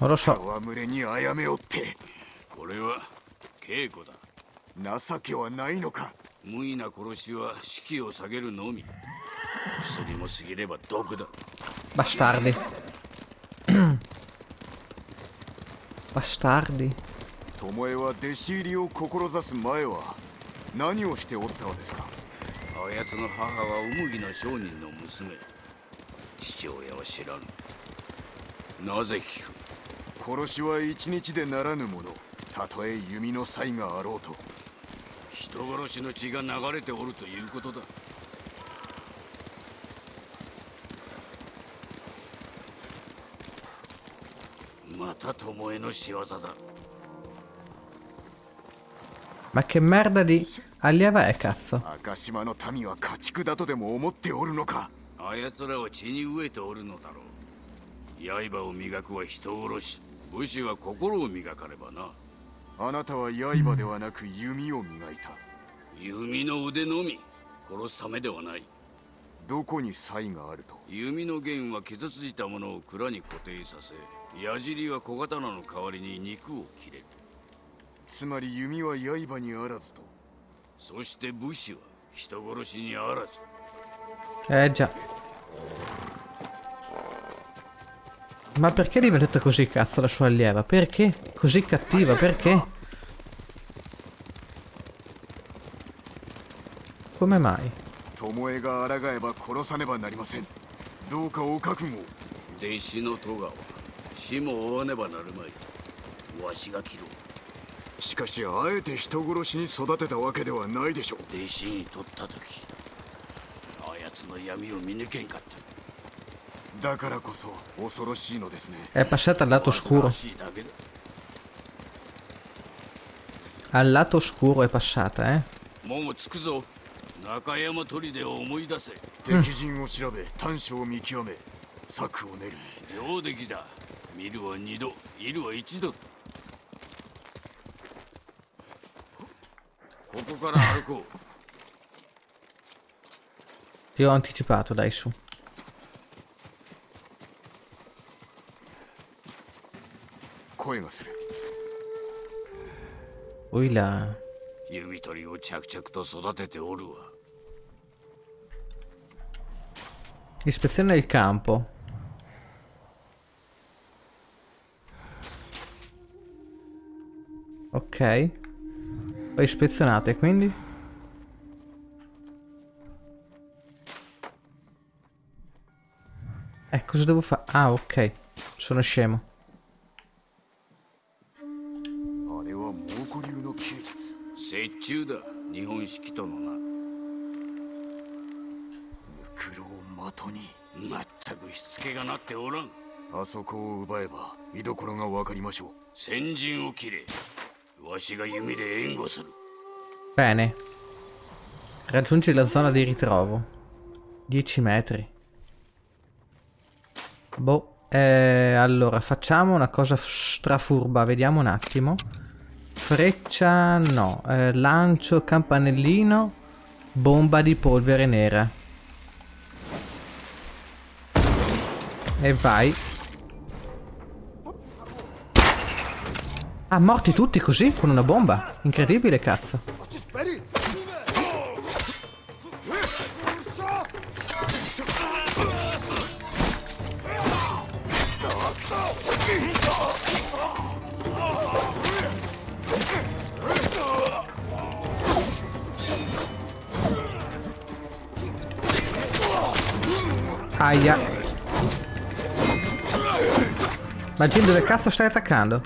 戯れにあやめおって。これは稽古だ。情けはないのか？無意な殺しは士気を下げるのみ。薬も過ぎれば毒だ。Bastardi. Bastardi. 巴は弟子入りを志す前は何をしておったのですか？あやつの母はウムギの商人の娘。父親は知らぬ。なぜ聞く？殺しは一日でならぬもの。たとえ弓の才があろうと人殺しの血が流れておるということだまた巴の仕業だ Ma che merda di allieva è cazzo? Akashima no tami wa kachiku da to demo omotte oru no ka? Ayatsura wa chi ni uete oru no daro. Yaiba o migaku wa hito oroshi. Bushi wa kokoro o migakareba na. あなたは刃ではなく弓を磨いた弓の腕のみ殺すためではないどこに才があると？弓の弦は傷ついたものを蔵に固定させ矢尻は小刀の代わりに肉を切れるつまり弓は刃にあらずと？そして武士は人殺しにあらず Eh già. Ma perché è diventata così cazzo la sua allieva? Perché? Così cattiva, perché? come mai? Tomoe ga aragaeba korosaneba narimasen. Douka o kakugo. Deishi no Toga o shimo owaneba narumai. Washi ga kiro. しかしあえて人殺しに育てたわけではないでしょう弟子に取った時あやつの闇を見抜けんかっただからこそ恐ろしいのですね è passata al lato oscuro al lato oscuro è passata eh もう着くぞ中山砦を思い出せ。敵陣を調べ短所を見極め策を練る。上出来だ。見るは二度いるは一度。ここから歩こう。Ti ho anticipato, dai su. 声がする。Ui là. 弓取りを着々と育てておるわ Ispezione del campo. Ok. Ho ispezionato e quindi? Eh, cosa devo fare? Ah, ok. Sono scemo. あれは猛虎流の剣術折衷だ日本式とのな 苦労を的にまったくしつけがなっておらんあそこを奪えば居所がわかりましょう先陣を切れわしが弓で援護する Bene. Raggiungi la zona di ritrovo. 10 metri. Boh. Eh, allora, facciamo una cosa strafurba. Vediamo un attimo. Freccia, no. Eh, lancio, campanellino. Bomba di polvere nera. E vai. Ah, morti tutti così? Con una bomba? Incredibile, cazzo. Aia. Ma Jin dove cazzo stai attaccando?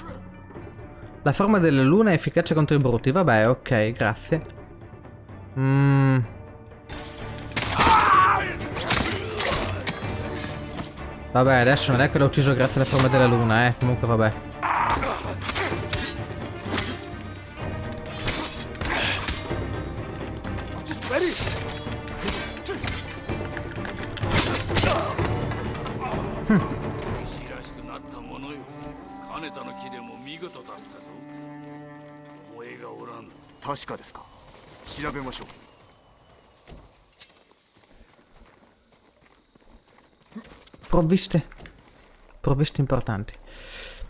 La forma della luna è efficace contro i bruti. Vabbè, ok, grazie. Mmm. Vabbè, adesso non è che l'ho ucciso grazie alla forma della luna, eh. Comunque, vabbè. Provviste. Provviste importanti.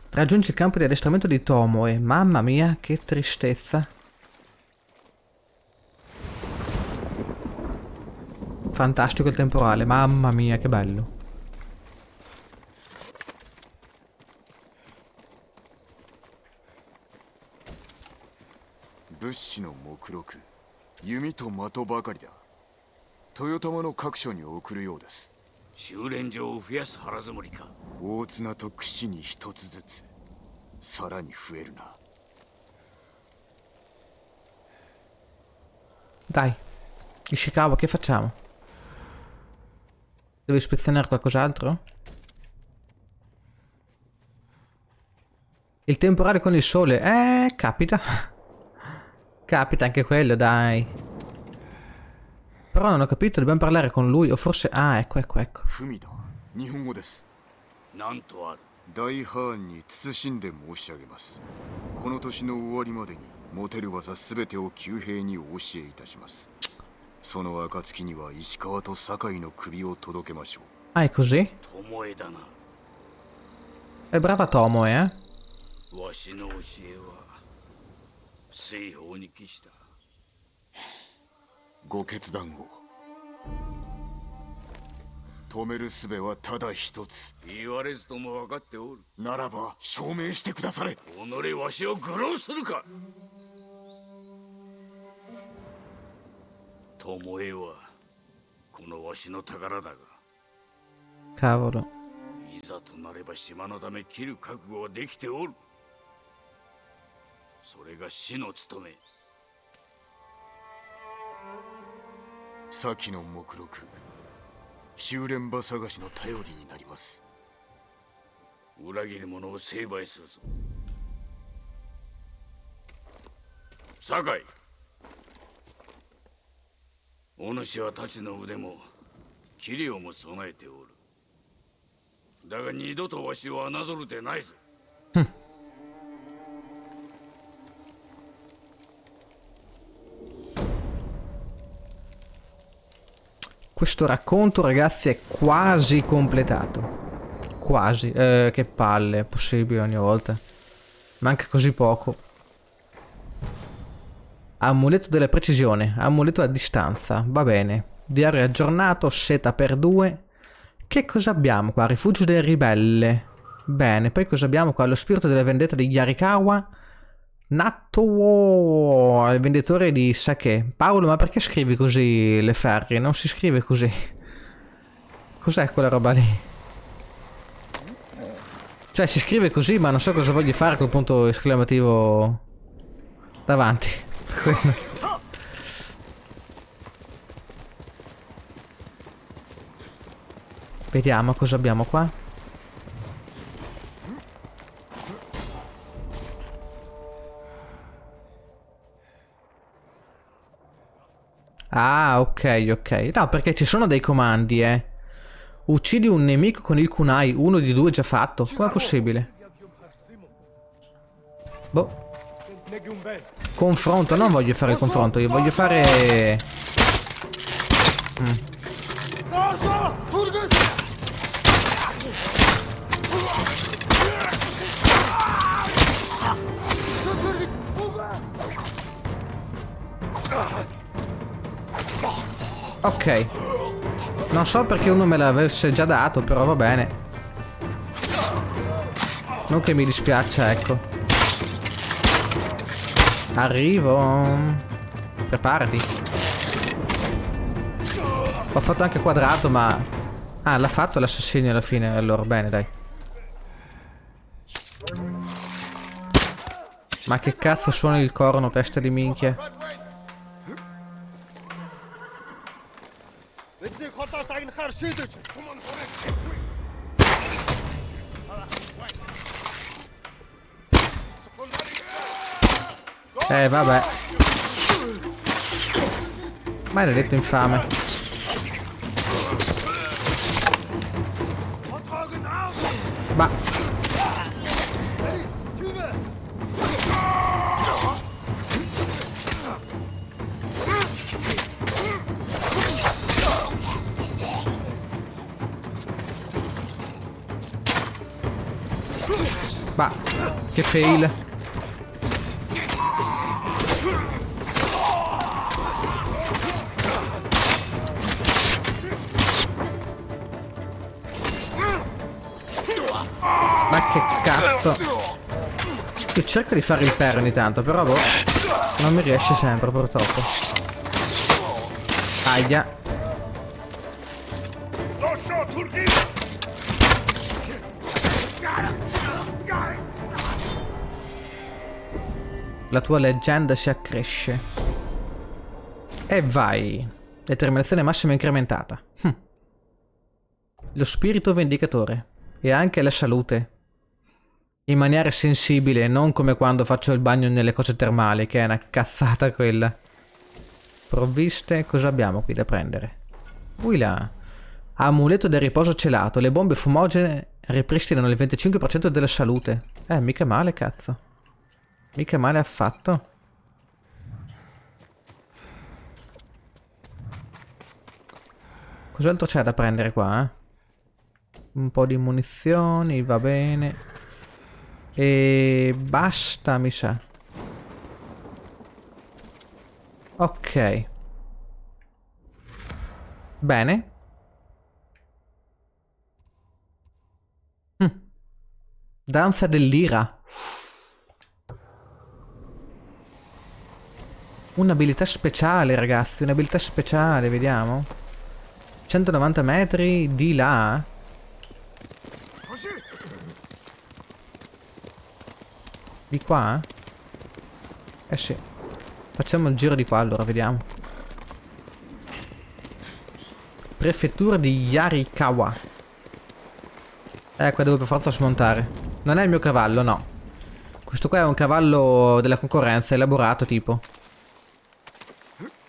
Raggiungi il campo di addestramento di Tomoe. Mamma mia, che tristezza. Fantastico il temporale, mamma mia, che bello. 物資の目録弓と的ばかりだ豊玉の各所に送るようです 修練場を増やす腹積もりか大綱と串に一つずつさらに増えるな Dai, Ishikawa, che facciamo? Devo ispezionare qualcos'altro? Il temporale con il sole. Eh, capita. capita anche quello, dai. Però non ho capito, dobbiamo parlare con lui, o forse... Ah, ecco, ecco, ecco. 文だ日本語ですなんとある大ハーンに謹んで申し上げますこの年の終わりまでに持てる技すべてを旧兵にお教えいたしますその暁には石川と酒井の首を届けましょ Ah, è così? 巴だな È brava Tomo, eh? ご決断を。止める術はただ一つ。言われずとも分かっておる。ならば証明してくだされ。己わしを愚弄するか。巴はこのわしの宝だが。Cavolo. いざとなれば島のため切る覚悟はできておる。それが死の務め先の目録修練場探しの頼りになります。裏切る者を成敗するぞ。酒井。お主は太刀の腕も器量も備えておる。だが二度とわしを侮るでないぞ。Questo racconto, ragazzi, è quasi completato. Quasi. Eh, che palle, è possibile ogni volta. Manca così poco. Amuleto della precisione, amuleto a distanza, va bene. Diario aggiornato, seta per due. Che cosa abbiamo qua? Rifugio del ribelle. Bene, poi cosa abbiamo qua? Lo spirito della vendetta di Yarikawa. Natto, il venditore di sake. Paolo, ma perché scrivi così le ferri? Non si scrive così. Cos'è quella roba lì? Cioè, si scrive così, ma non so cosa voglio fare col punto esclamativo davanti. Vediamo cosa abbiamo qua. Ah, ok, ok. No, perché ci sono dei comandi, eh. Uccidi un nemico con il kunai, uno di due già fatto. Com'è possibile? Boh. Confronto, non voglio fare il confronto, io voglio fare... Mm. Ok. Non so perché uno me l'avesse già dato, però va bene. Non che mi dispiaccia, ecco. Arrivo. Preparati. Ho fatto anche quadrato, ma... Ah, l'ha fatto l'assassino alla fine, allora bene, dai. Ma che cazzo suona il corno, testa di minchia? Eh, vabbè. Maledetto infame. Ma, che fail. Ma che cazzo. Io cerco di fare il per ogni tanto, però boh. Non mi riesce sempre, purtroppo. Aia. La tua leggenda si accresce. E vai. Determinazione massima incrementata. Hm. Lo spirito vendicatore. E anche la salute. In maniera sensibile, non come quando faccio il bagno nelle cose termali, che è una cazzata quella. Provviste, cosa abbiamo qui da prendere? Ui là. Amuleto del riposo celato. Le bombe fumogene ripristinano il 25% della salute. Eh, mica male, cazzo. Mica male affatto. Cos'altro c'è da prendere qua, eh? Un po' di munizioni, va bene. E basta, mi sa. Ok. Bene. Hm. Danza dell'ira. Un'abilità speciale, ragazzi. Un'abilità speciale, vediamo. 190 metri di là. Di qua? Eh sì. Facciamo il giro di qua allora, vediamo. Prefettura di Yarikawa. Eh, qua devo per forza smontare. Non è il mio cavallo, no. Questo qua è un cavallo della concorrenza, elaborato tipo.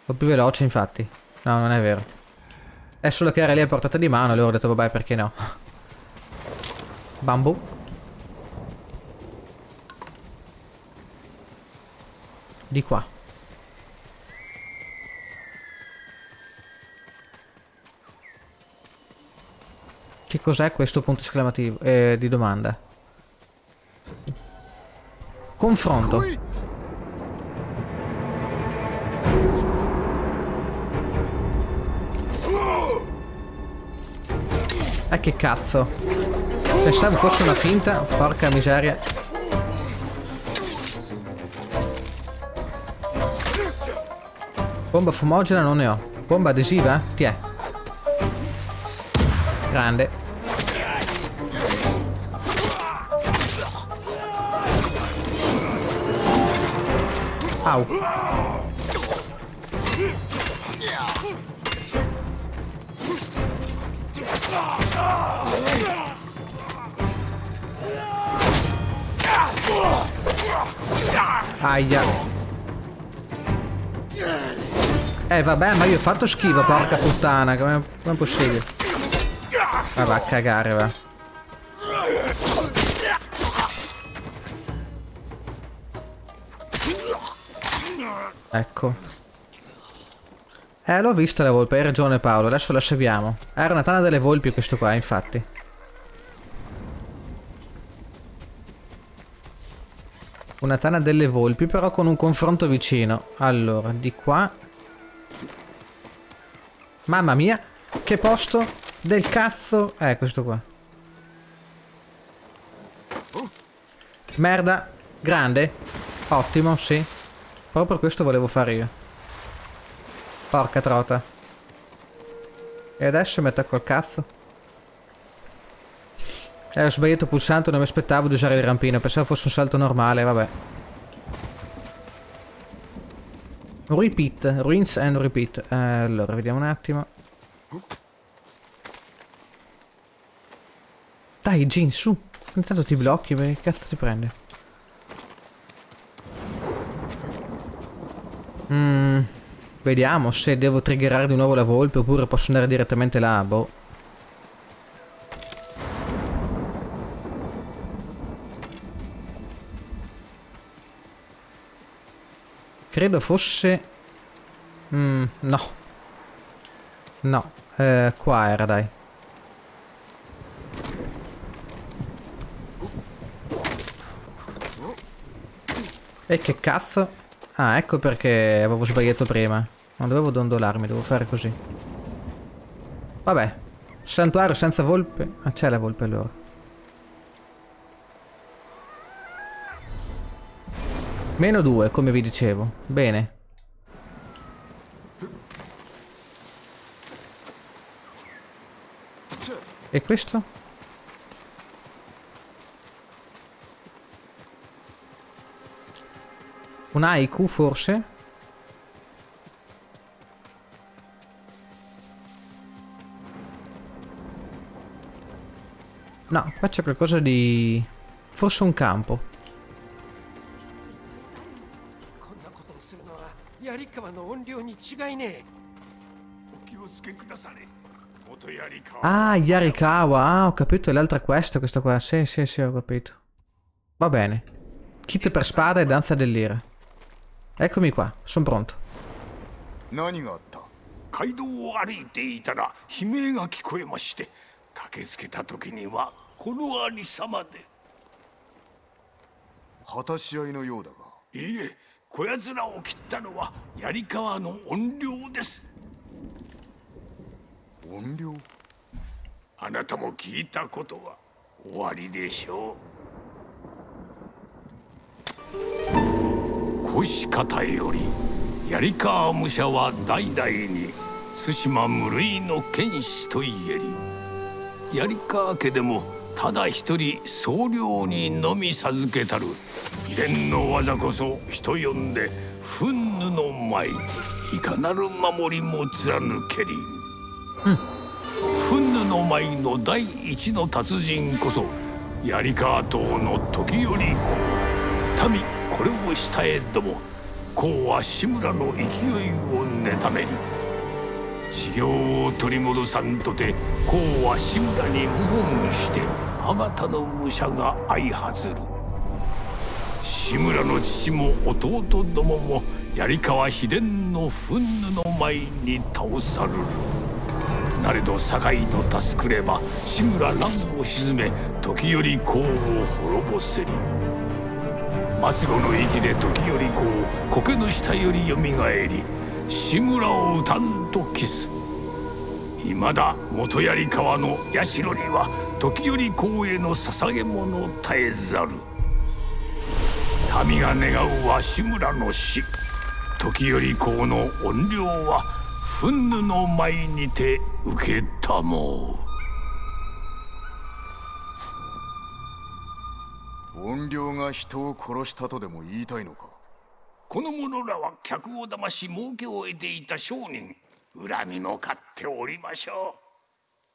Po' più veloce, infatti. No, non è vero. È solo che era lì a portata di mano, allora ho detto vabbè, perché no. Bamboo. Di qua. Che cos'è questo punto esclamativo? Eh, di domanda. Confronto. Eh che cazzo. Pensavo fosse una finta. Porca miseria. Bomba fumogena non ne ho. Bomba adesiva? Ti è. Grande. Au. Aia. Eh vabbè, ma io ho fatto schifo, porca puttana, come, come possibile? Ma va a cagare, va. Ecco. Eh, l'ho vista la volpe, hai ragione Paolo, adesso la seguiamo. Era una tana delle volpi questo qua, infatti. Una tana delle volpi, però con un confronto vicino. Allora, di qua... Mamma mia, che posto del cazzo... Eh, questo qua. Merda, grande. Ottimo, sì. Proprio questo volevo fare io. Porca trota. E adesso mi attacco al cazzo. Eh, ho sbagliato pulsante, non mi aspettavo di usare il rampino. Pensavo fosse un salto normale, vabbè. Repeat, rinse and repeat. Eh, allora, vediamo un attimo. Dai, Jin, su. Intanto ti blocchi, che cazzo ti prende? Mmm... Vediamo se devo triggerare di nuovo la volpe oppure posso andare direttamente là, boh. Credo fosse... Mm, no. No, eh, qua era, dai. E che cazzo? Ah, ecco perché avevo sbagliato prima. Non dovevo dondolarmi, devo fare così. Vabbè. Santuario senza volpe. Ah, c'è la volpe allora. Meno due, come vi dicevo. Bene. E questo? Un haiku forse? No, qua c'è qualcosa di... Forse un campo. 川の怨霊に違いねえお気をつけくだされ元槍川 Ah, Yarikawa. Ah, ho capito. È l'altra questa, questa qua. Sì, sì, sì, ho capito. Va bene. Kit per spada e danza dell'ira. Eccomi qua, sono pronto. 何があった街道を歩いていたら悲鳴が聞こえまして駆けつけた時にはこのありさまで果たし合いのようだがいいえ小やつらを切ったのは槍川の怨霊です。怨霊？あなたも聞いたことは終わりでしょう。腰方より槍川武者は代々に対馬無類の剣士と言えり槍川家でもただ一人僧侶にのみ授けたる。秘伝の技こそ人呼んで憤怒の舞。いかなる守りも貫けり。憤怒の舞の第一の達人こそ槍川島の時より民これをしたえども公は志村の勢いを妬めり。修行を取り戻さんとて公は志村に謀反してあまたの武者が相発る。志村の父も弟どもも槍川秘伝の憤怒の舞に倒さるる。なれど堺の助くれば志村乱を鎮め時より公を滅ぼせり末後の息で時より公苔の下よりよみがえり志村を歌んとキス。いまだ元槍川の社には時より公への捧げ物絶えざる。民が願うは志村の死。時より公の怨霊は憤怒の舞にて受けたも。怨霊が人を殺したとでも言いたいのか？この者らは客を騙し儲けを得ていた商人。恨みも買っておりましょ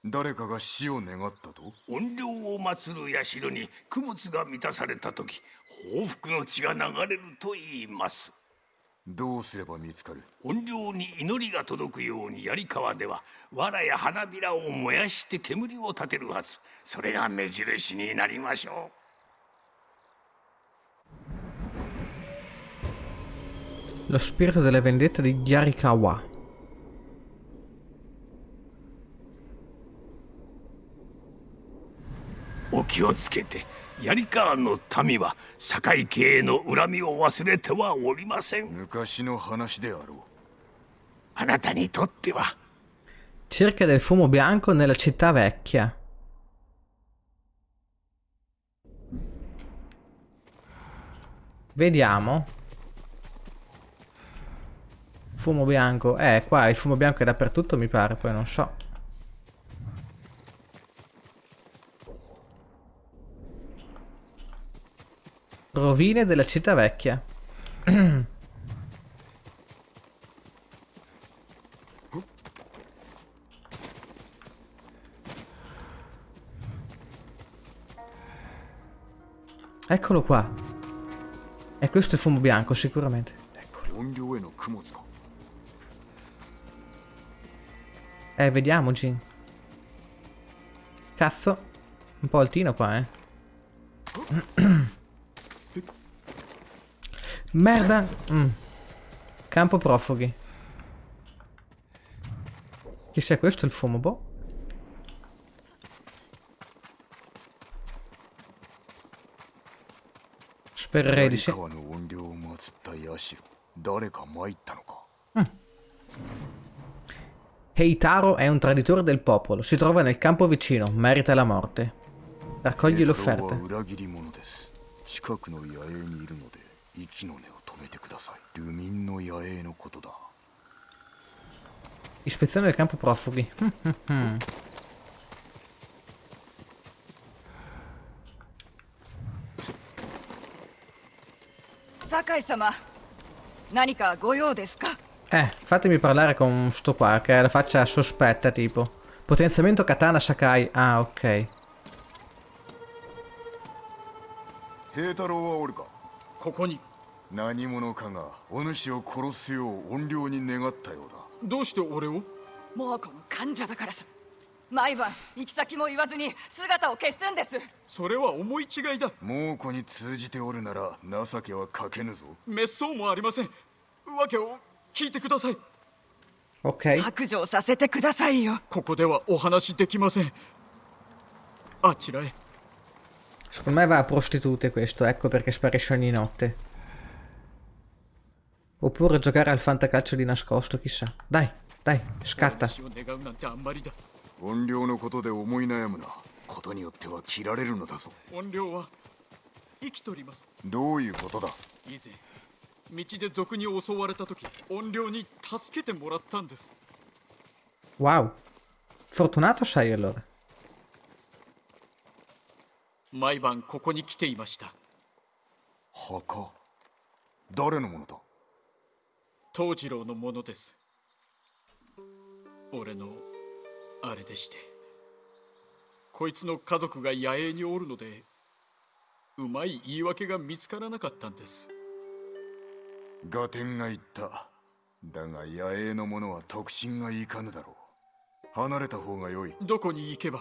誰かが死を願ったと？う怨霊を祀る社に供物が満たされた時報復の血が流れると言います。どうすれば見つかる？怨霊に祈りが届くように槍川では藁や花びらを燃やして煙を立てるはず。それが目印になりましょ Lo spirito delle vendette di Yarikawa. お気をつけて槍川の民は堺家への恨みを忘れてはおりません昔の話であろうあなたにとっては Cerca del fumo bianco nella città vecchia. Vediamo. Fumo bianco. Eh, qua il fumo bianco è dappertutto, mi pare, poi non so. Rovine della città vecchia. Eccolo qua. E questo è fumo bianco sicuramente. Eccolo. Eh, vediamoci. Cazzo. Un po' altino qua, eh. Merda. Mm. Campo profughi. Chi sia questo? Il fumo, boh. Spererei di sì. Mm. Heitaro è un traditore del popolo. Si trova nel campo vicino. Merita la morte. Raccogli l'offerta. 裏切り者です近くの野営にいるので息の根を止めてください流民の野営のことだ Ispezione del campo profughi. Mm. 酒井様何かご用ですか Eh, fatemi parlare con sto qua che ha la faccia sospetta tipo. Potenziamento katana Sakai. Ah, ok. 平太郎はおるか ここに。何者かがお主を殺すよう怨霊に願ったようだ。どうして俺を？猛虎の患者だからさ。毎晩行き先も言わずに姿を消すんです。それは思い違いだ。猛虎に通じておるなら情けはかけぬぞ。滅相もありません。わけを聞いてください。Ok. 白状させてくださいよ。ここではお話できません。あちらへ Secondo me va a prostitute questo, ecco perché sparisce ogni notte. Oppure giocare al fantacalcio di nascosto, chissà. Dai, dai, scatta. 私を願うなんてあんまりだ怨霊のことで思い悩むなことによっては切られるのだぞ怨霊は生きとりますどういうことだ以前道で賊に襲われた時怨霊に助けてもらったんです Wow. Fortunato sei allora. 毎晩ここに来ていました。墓誰のものだ？藤次郎のものです。俺のあれでして。こいつの家族が野営におるのでうまい言い訳が見つからなかったんです。ガテンが言った。だが野営の者は特進がいかぬだろう。離れた方が良い。どこに行けば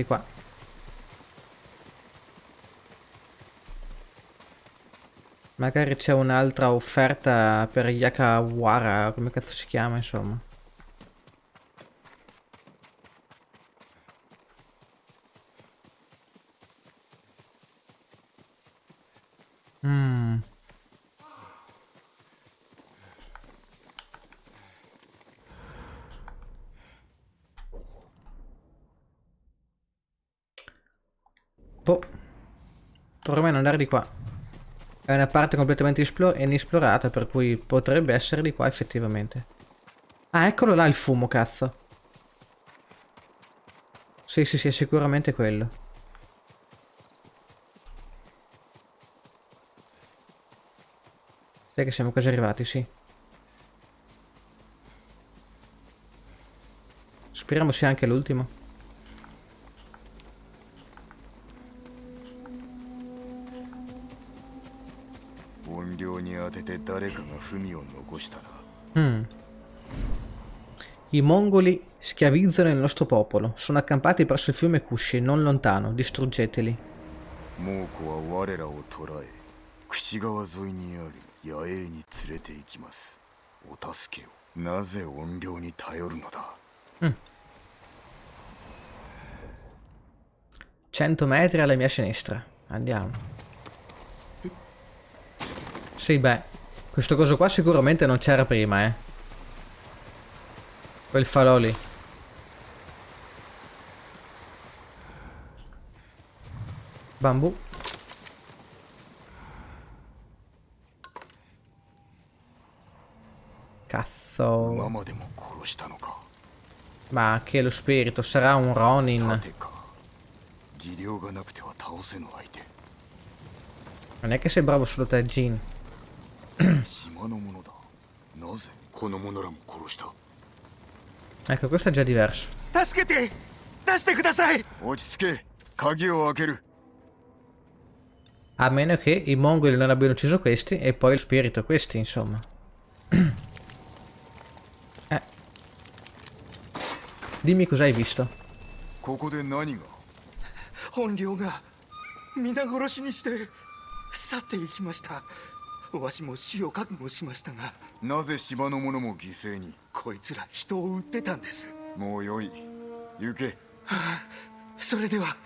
di qua. Magari c'è un'altra offerta per Yakawara, come cazzo si chiama, insomma. Mm. Boh. Proviamo ad andare di qua. È una parte completamente esplo- inesplorata, per cui potrebbe essere di qua effettivamente. Ah, eccolo là il fumo, cazzo. Sì, sì, sì, è sicuramente quello. Sai che siamo quasi arrivati, sì. Speriamo sia anche l'ultimo. I mongoli schiavizzano il nostro popolo. Sono accampati presso il fiume Kushi, non lontano. Distruggeteli. Mm. 100 metri alla mia sinistra. Andiamo. Sì, beh. Questo coso qua sicuramente non c'era prima, eh. Quel farò lì. Bambù. Cazzo. Ma che lo spirito sarà un Ronin. Non è che sei bravo solo te, Jin. Ecco, questo è già diverso. 助けて出してください落ち着け鍵を開ける A meno che i mongoli non abbiano ucciso questi e poi lo spirito questi, insomma. eh. Dimmi cosa hai visto. ここで何が本領が皆殺しにして去っていきました わしも死を覚悟しましたがなぜ島の者も犠牲に？こいつら人を撃ってたんです。もうよい。行け。それでは。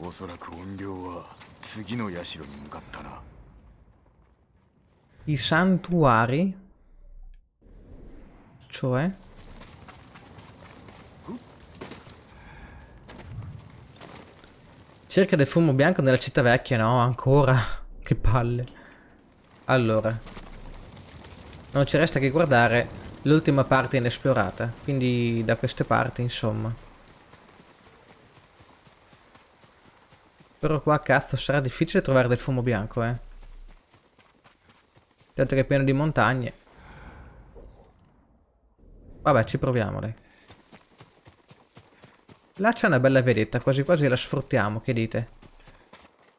おそらく怨霊は次の社に向かったな。I santuari? Cioè? Cerca del fumo bianco nella città vecchia, no? Ancora? Che palle. Allora. Non ci resta che guardare l'ultima parte inesplorata. Quindi da queste parti, insomma. Però qua, cazzo, sarà difficile trovare del fumo bianco, eh. Dato che è pieno di montagne. Vabbè, ci proviamo, dai. Là c'è una bella vedetta, quasi quasi la sfruttiamo, che dite?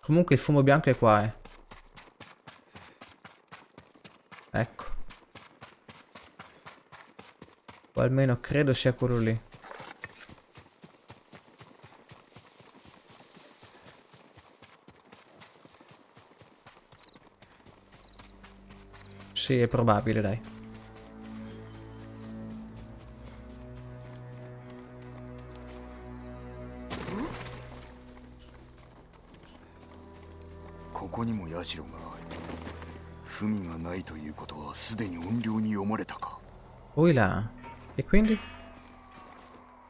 Comunque il fumo bianco è qua, eh. Ecco. O almeno credo sia quello lì. Sì, è probabile, dai. こにも社がある文がないということはすでに怨霊に読まれたか Poi là. E quindi?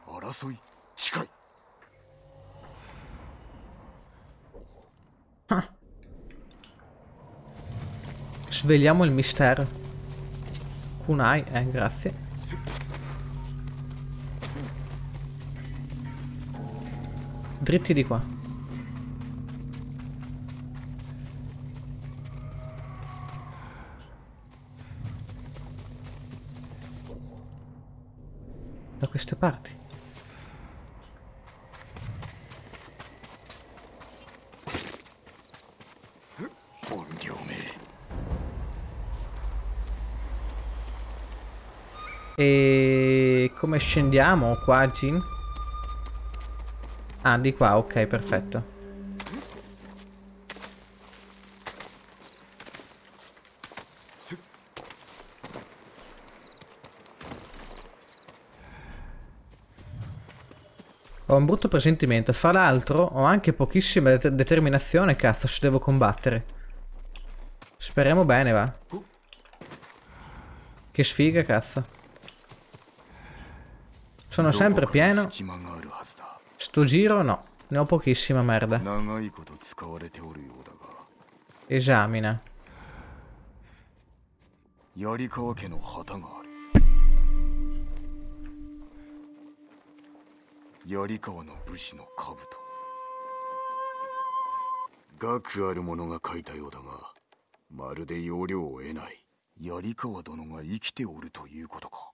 争い近い Svegliamo il mistero. Kunai, eh, grazie. Dritti di qua. Da queste parti. E come scendiamo qua, Jin? Ah, di qua, ok, perfetto. Ho un brutto presentimento. Fra l'altro, ho anche pochissima det determinazione, cazzo, se devo combattere. Speriamo bene, va. Che sfiga, cazzo. Sono sempre pieno. Sto giro no. Ne ho pochissima merda. Esamina. 槍川家の旗が 槍川の武士の兜学ある者が書いたようだがまるで要領を得ない槍川殿が生きておるということか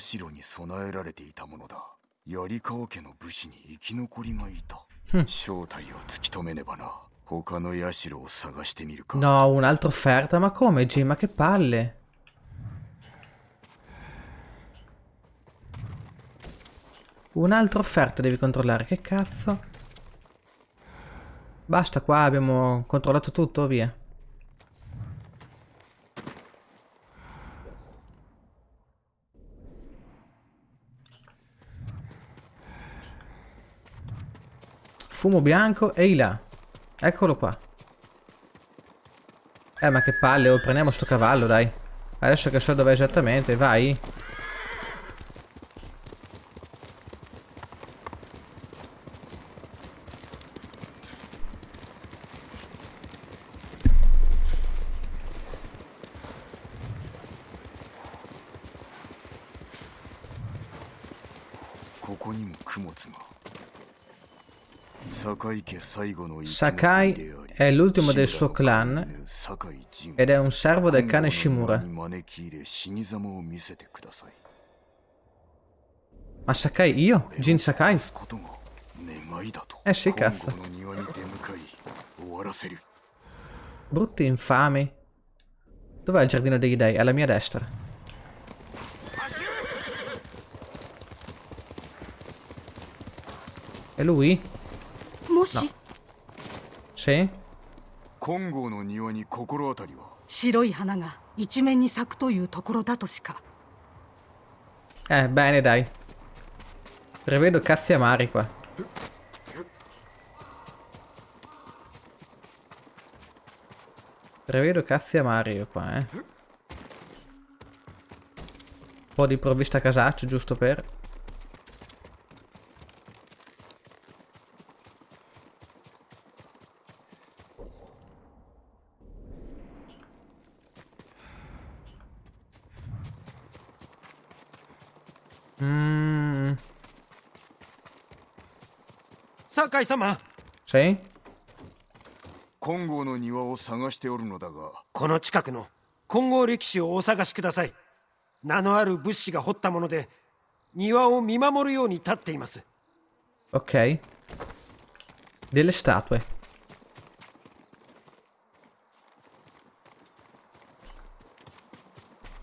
社に備えられていたものだ槍川家の武士に生き残りがいた正体を突き止めねばな他の社を探してみるか No, un'altra offerta. Ma come, Jim? Ma che palle. Un'altra offerta devi controllare. Che cazzo? Basta, qua abbiamo controllato tutto, via. Fumo bianco e là. Eccolo qua. Eh, ma che palle, oh, prendiamo sto cavallo, dai. Adesso che so dov'è esattamente, vai. Sakai è l'ultimo del suo clan ed è un servo del cane Shimura. Ma Sakai io? Jin Sakai? Eh sì, cazzo. Brutti infami. Dov'è il giardino degli dei? Alla mia destra. E lui? No. Sì? 金剛の庭に心当たりは白い花が一面に咲くというところだとしか Eh, bene, dai. Prevedo cazzi amari qua. Prevedo cazzi amari io qua, eh. Un po' di provvista casaccio, giusto per... 酒井様 Sì? 金剛の庭を探しておるのだがこの近くの金剛歴史をお探しください名のある物資が掘ったもので庭を見守るように立っています Ok. Delle statue.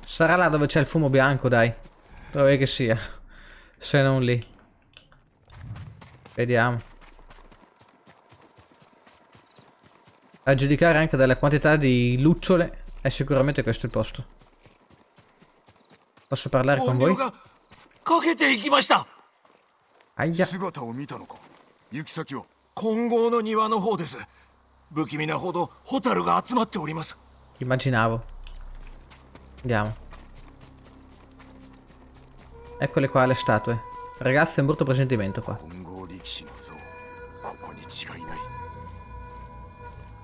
Sarà là dove c'è il fumo bianco, dai. Dove che sia. Se non lì. Vediamo. A giudicare anche dalla quantità di lucciole, è sicuramente questo il posto. Posso parlare con voi? かけていきました Aia. 姿を見たのか行き先は金剛の庭の方です不気味なほどホタルが集まっております Immaginavo. Andiamo. Eccole qua le statue. Ragazzi, è un brutto presentimento qua.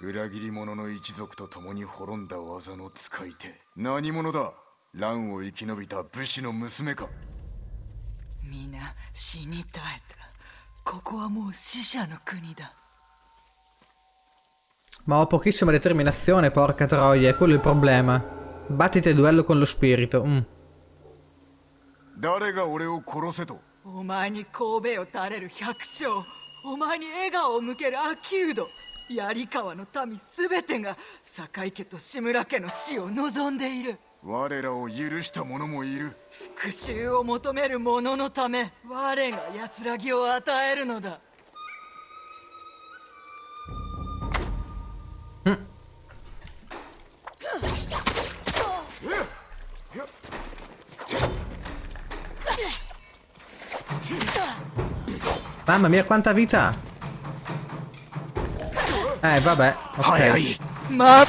裏切り者の一族と共に滅んだ技の使い手何者だ乱を生き延びた武士の娘か皆死に絶えたここはもう死者の国だ Ma ho pochissima determinazione, porca troia, è quello il problema. Battiti a duello con lo spirito. Mm. 誰が俺を殺せとお前に神戸を垂れる百姓お前に笑顔を向ける秋人槍川の民すべてが酒井家と志村家の死を望んでいる。我らを許した者もいる。復讐を求める者のため我が安らぎを与えるのだ。Mamma mia, quanta vita! Eh, vabbè. Okay. Ma...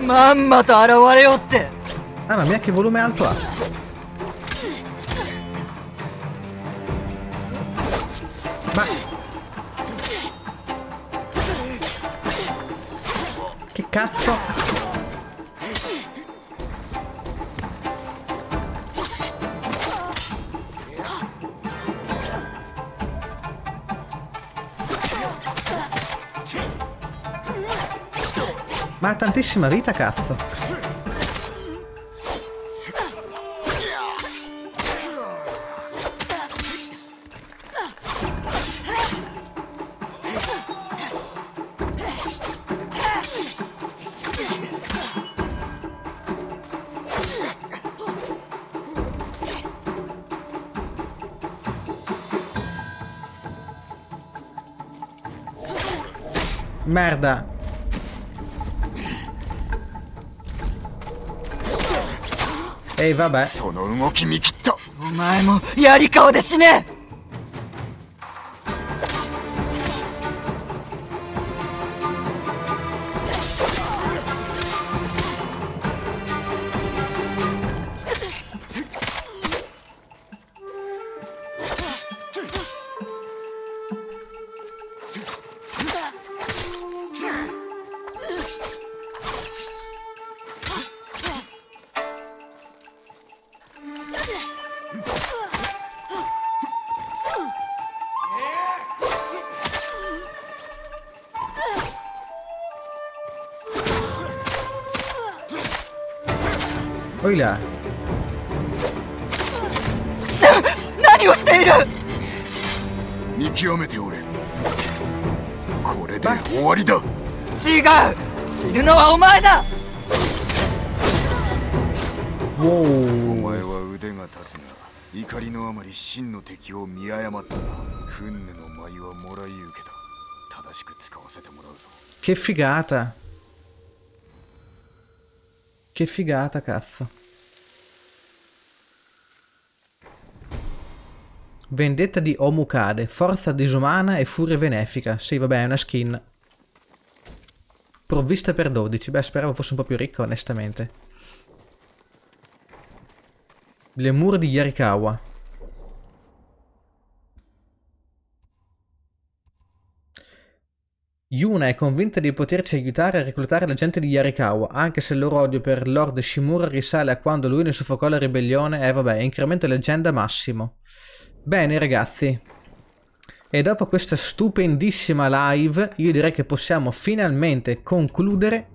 Mamma Taro, taraware otte! Ah, ma mia che volume alto ha! Ma... Che cazzo? Ma ha tantissima vita, cazzo. Merda. Ehi, vabbè. その動き見切ったお前も槍川で死ね Oi là. 何をしている？見極めておれ。これで終わりだ。違う。死ぬのはお前だ。お前は腕が立つが怒りのあまり真の敵を見誤ったなフンヌの舞はもらい受けた。正しく使わせてもらうぞ。Che figata. Che figata, cazzo. Vendetta di Omukade, forza disumana e furia benefica. Sì, vabbè, è una skin. Provvista per 12. Beh, speravo fosse un po' più ricca, onestamente. Le mura di Yarikawa. Yuna è convinta di poterci aiutare a reclutare la gente di Yarikawa, anche se il loro odio per Lord Shimura risale a quando lui ne soffocò la ribellione e vabbè, incremento leggenda massimo. Bene ragazzi, e dopo questa stupendissima live io direi che possiamo finalmente concludere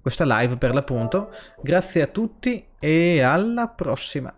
questa live per l'appunto. Grazie a tutti e alla prossima.